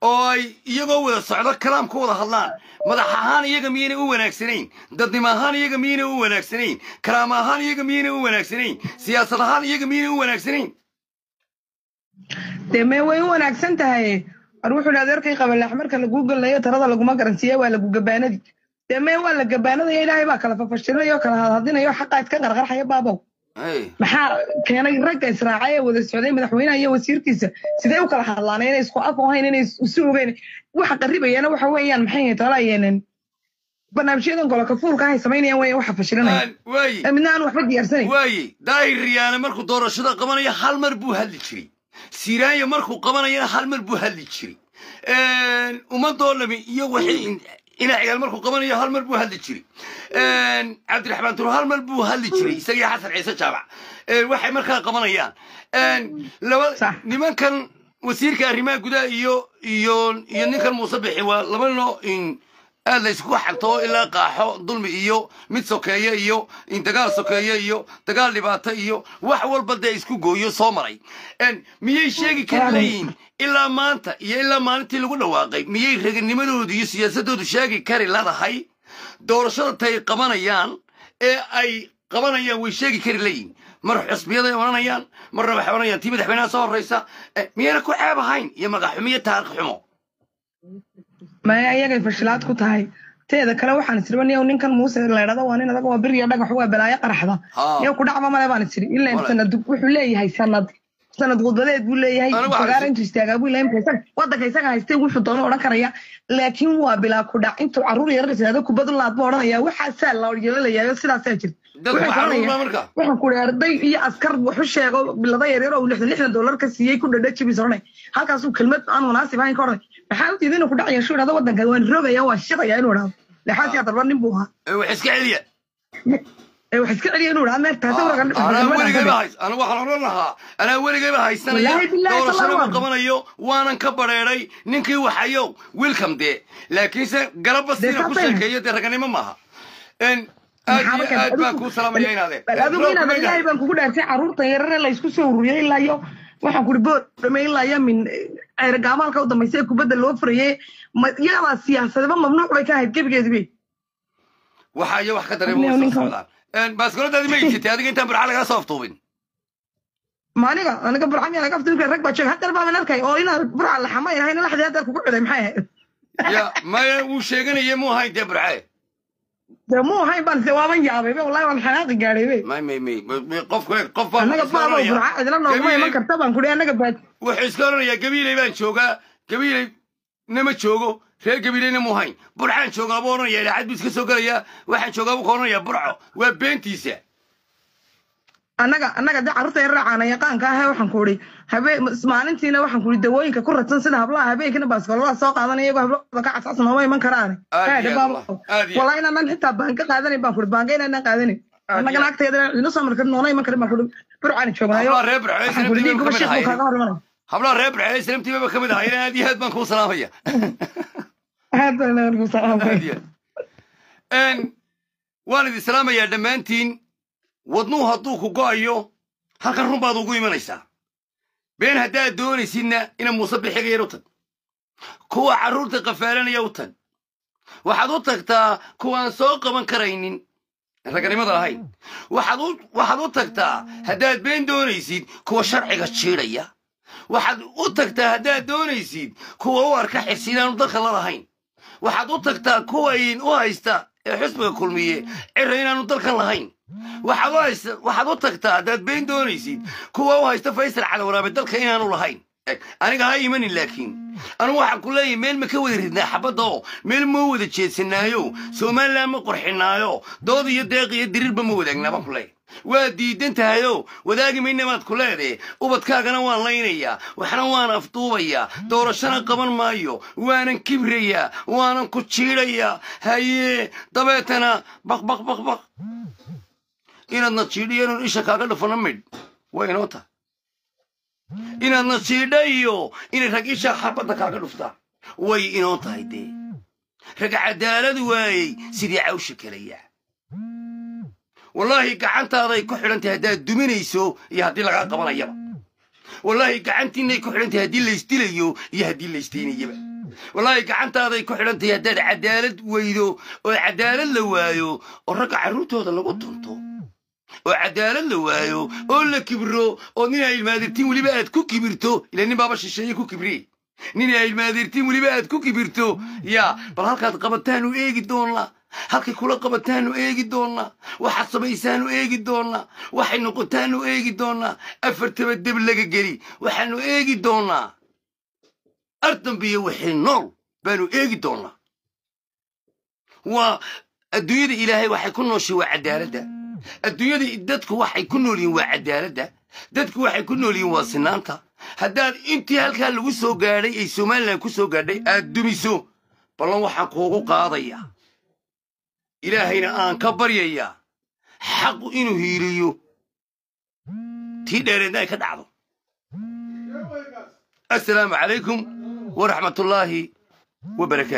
oo ay iyagoo wada socdo kalaam ka wada hadlaan. Madax ahaan iyaga miyayna u wanaagsanayn? Dadnimo ahaan iyaga miyayna u wanaagsanayn? Karaama ahaan iyaga miyayna u wanaagsanayn? Siyaasad ahaan iyaga miyayna u wanaagsanayn? Dee mee way u wanaagsan tahay. War wuxuu idhi adeerkay qabalax marka laguu gelnayo tarada laguma garansiiya waa lagu gabaanadi. Dee mee waa la gabaanadaya ilaahay baa kala fafashilinayo kala hadhadinayo xaqaa iska qarqarxaya baabow maxaa keenay ragga israacay ee wada socday madaxweynaha iyo wasiirkiisa. Sidee u kala hadlaan? Inay isku af inay isu ogeyn. Waxa qaribayana waxa weeyaan maxay talayeenin barnaamijyadan goloka fuulka ahay samaynayaan weeyaan waxa fashilinaya waaye midna aan waxba diyaarsanayn waaye daahir riyaane markuu doorashada qabanayo hal mar buu hadli jiray. Siraanya markuu qabanayana hal mar buu hadli jiray. Ummadoo dhami iyo wixii ina cigaal markuu qabanayo hal mar buu hadli jiray. Cabdiraxmaan turo hal mar buu hadli jiray isagii xasan ciise jaabac waxay markaa qabanayaan. Laba nimankan wasiirka arrimaha gudaha iyo iyo iyo ninkan muuse bixi waa laba ninoo aad la isku xagto ilaa qaaxo dulmi iyo mid sokeeye iyo dagaal sokeeye iyo dagaal dhibaato iyo wax walba dee isku gooyo soo maray. Miyay sheegi kari layiin ilaa maanta iyo ilaa maalintii lagu dhawaaqay miyay raganimadoodu iyo siyaasadoodu sheegi kari ladahay? Doorashada tay qabanayaan ee ay qabanayaan way sheegi kari layiin mar xusbiyaday odhanayaan marna waxay odhanayaan tii madaxweynaha soo horreysa miyayna ku ceeb ahayn iyo magaxumo iyo taariikh xumo. Maya ayagay fashilaad ku tahay? Teeda kale waxaan isiri niyow ninkan muuse laydhada waa nin adag waa biriya dhagax waa balaayo qaraxda. Niyow ku dhacba male baan isiri. Ilaan sanad wuxuu leeyahay sanad sanad khudbadeed buu leeyahay fagaara intuu istaagaa buu leeyahay isaga- waddanka isaga haystay wuxuu doono odhan karaya laakiin waa bilaa ku dhac. Intuu carruur yar israado kubad laad buu odhanaya waxaasaa la yeelalayayo sidaasaa jirta waxaan ku idhi arday iyo askar wuxu sheego bilada yaryar oo lixdan lixdan dollar ka siiyey ku dhadha jibis odhanay. Halkaasuu kelmad aan munaasib ahayn ka odhanay. Maxaa u diiday inuu ku dhac yeesho? Idhahdo waddanka waan rogaya waa shidaya inuu idhahdo lexaasiyaa dalba nin buu ahaa. Wax iska celiya wax iska celiya anigu waxaan odhan lahaa anaa weligayba haysanaya ma qabanayo waanan ka badheeray ninkii waxayow welcome dee laakiinse galabba Dee sina ku sheekeeyo dee raganimo maaha aad iyo Maxaa aad baan marka- kuu salaamaya inaadeen bal adigu inaad ilaahay baan kugu dhaartay carruurtan yarare la isku soo ururiyey ilaa iyo waxaan kuri bood dhame ilaa iyo min ceergaamaalka u dambaysa ee kubadda loo furayey ma iyadaa siyaasadaba mamnuuc bay ka ahayd gebigeedibe waxaa iyo wax ka dareema Baaskooladaadi ma iibsatay adiga intaan burca lagaa soo aftuubin maaniga aniga burca miyaa laga aftuubi rag baa jooga haddana baaban arkay oo inaan burca laxamay ahayn laxdii hadda kugu cuday maxay ahayd ya maya wuu sheeganaya muu ahayn dee burcee dee muu ahayn baan se waaban yaabay be wallahi waan xanaaqi gaadhay be may may may eeg qof baa baabo oranaya. burca idla nooguma iman karta baan kudhi annaga baad wuxuu iska gabiiley baan joogaa gabiiley nama joogo reer gabiileyna mu hayn burcaan joogaa buu oranaya ilaacad buu iska soo gelayaa waxaan joogaa buu ka oranaya burco waa beentiisa. Annaga annaga de carruurta yar raacana yaqaanka ah waxaan ku idhi habeen maalintiina waxaan ku idhi dawooyinka ku radsan sida hablaha habeenkina baaskoolada soo qaadanaya iyagoo hablahooda ka cascas nooma iman karaane wallahi inaanan xitaa baanka qaadanayn baan ku idhi baanka inaanan qaadanin Aad annagana agteeda ina soo markarin noona iman karin baan ku idhi burcaan joognaayo hablaha reer burco ee waxaan ku idhi islamtiiba dhiigguba ka mid sheekh buu kaaga ahaayeen hor imanaya hablaha reer burco ee islamtiiba ka mid ahaayeen aad iyo aad baan kuu salaamaya waan idin salaamayaa dhammaantiin wadnuhu hadduu ku go'ayo halkan run baad ugu imanaysaa. Been haddaad doonaysidna ina muuse bixiga yar u tag. Kuwa carruurta qafaalanaya u tag. Waxaad u tagtaa kuwaan soo qaban karaynin. Raganimada u waxaad u tagtaa haddaad been doonaysid kuwa sharciga jiidhaya waxaad u tagtaa haddaad doonaysid kuwa u arka xirsiinaanu dalka la lahayn waxaad u tagtaa kuwa in u haysta ee xisbiga kulmiye cira inaanu dalkan lahayn. Waxaad u tagtaa haddaad been doonaysid kuwa u haysta faysal calawaraabe dalka inaanu lahayn. Eg, aniga ha imanin laakiin anigu waxaan ku leeyahay meel ma ka wada ridnaa xabadda oo meel ma wada jeedsanaayo somaliland ma qurxinaayo dood iyo deeq iyo diriirba ma wadaagnaa baan ku leeyahay waa diidan tahayo wadaagi mayna ku leedahe ubadkaagana waan laynayaa waxna waan afduubayaa. Doorashana qaban maayo waanan kibrayaa waanan ku jiidhayaa haye dabeetana baq baq baq baq. Inaadna jiidhiyo inaan isha kaaga dhufano midh way inoo tahay inaadna jiidha iyo inay rag isha xabadda kaaga dhuftaan way inoo tahay dee. Rag cadaalad waayey sidii cawsha kalayaa wallaahi gacantaaday ku xidhan tahay haddaad duminayso iyo haddii lagaa qabanayaba. Wallaahi gacantiinay ku xidhan tahay haddii laysdilayo iyo haddii laystaynayaba wallaahi gacantaaday ku xidhan tahay haddaad cadaalad weydo oo cadaalad la waayo oo ragga carruurtooda lagu tunto oo cadaalad la waayo oo la kibro oo nin ay ilmaadirtiin weliba aad ku kibirto ila nin baaba shisheeye ku kibriye nin ay ilmaadirtiin weliba aad ku kibirto yaa bal halkaad qabataanu eegi doonnaa halkay kula qabataanu eegi doonnaa waxaad samaysaanu eegi doonnaa waxay noqotaanu eegi doonnaa afartaba deb laga geli waxaanu eegi doonnaa ardambiyo wixii nool baanu eegi doonnaa waa adduunyada ilaahay waxay ku nooshay waa cadaaladda adduunyada dadku waxay ku nool yihiin waa cadaaladda dadku waxay ku nool yihiin waa sinaanta. Haddaad intii halkaa lagu soo gaadhay ay somalilan ku soo gaadhay aad dumiso. Ballan waxaan kuugu qaadayaa ilaahayna aan ka baryayaa. Xaqu inuu hiiliyo tii dheereedna ay ka dhacdo. Assalaamu calaykum waraxmatullaahi wabarakaatu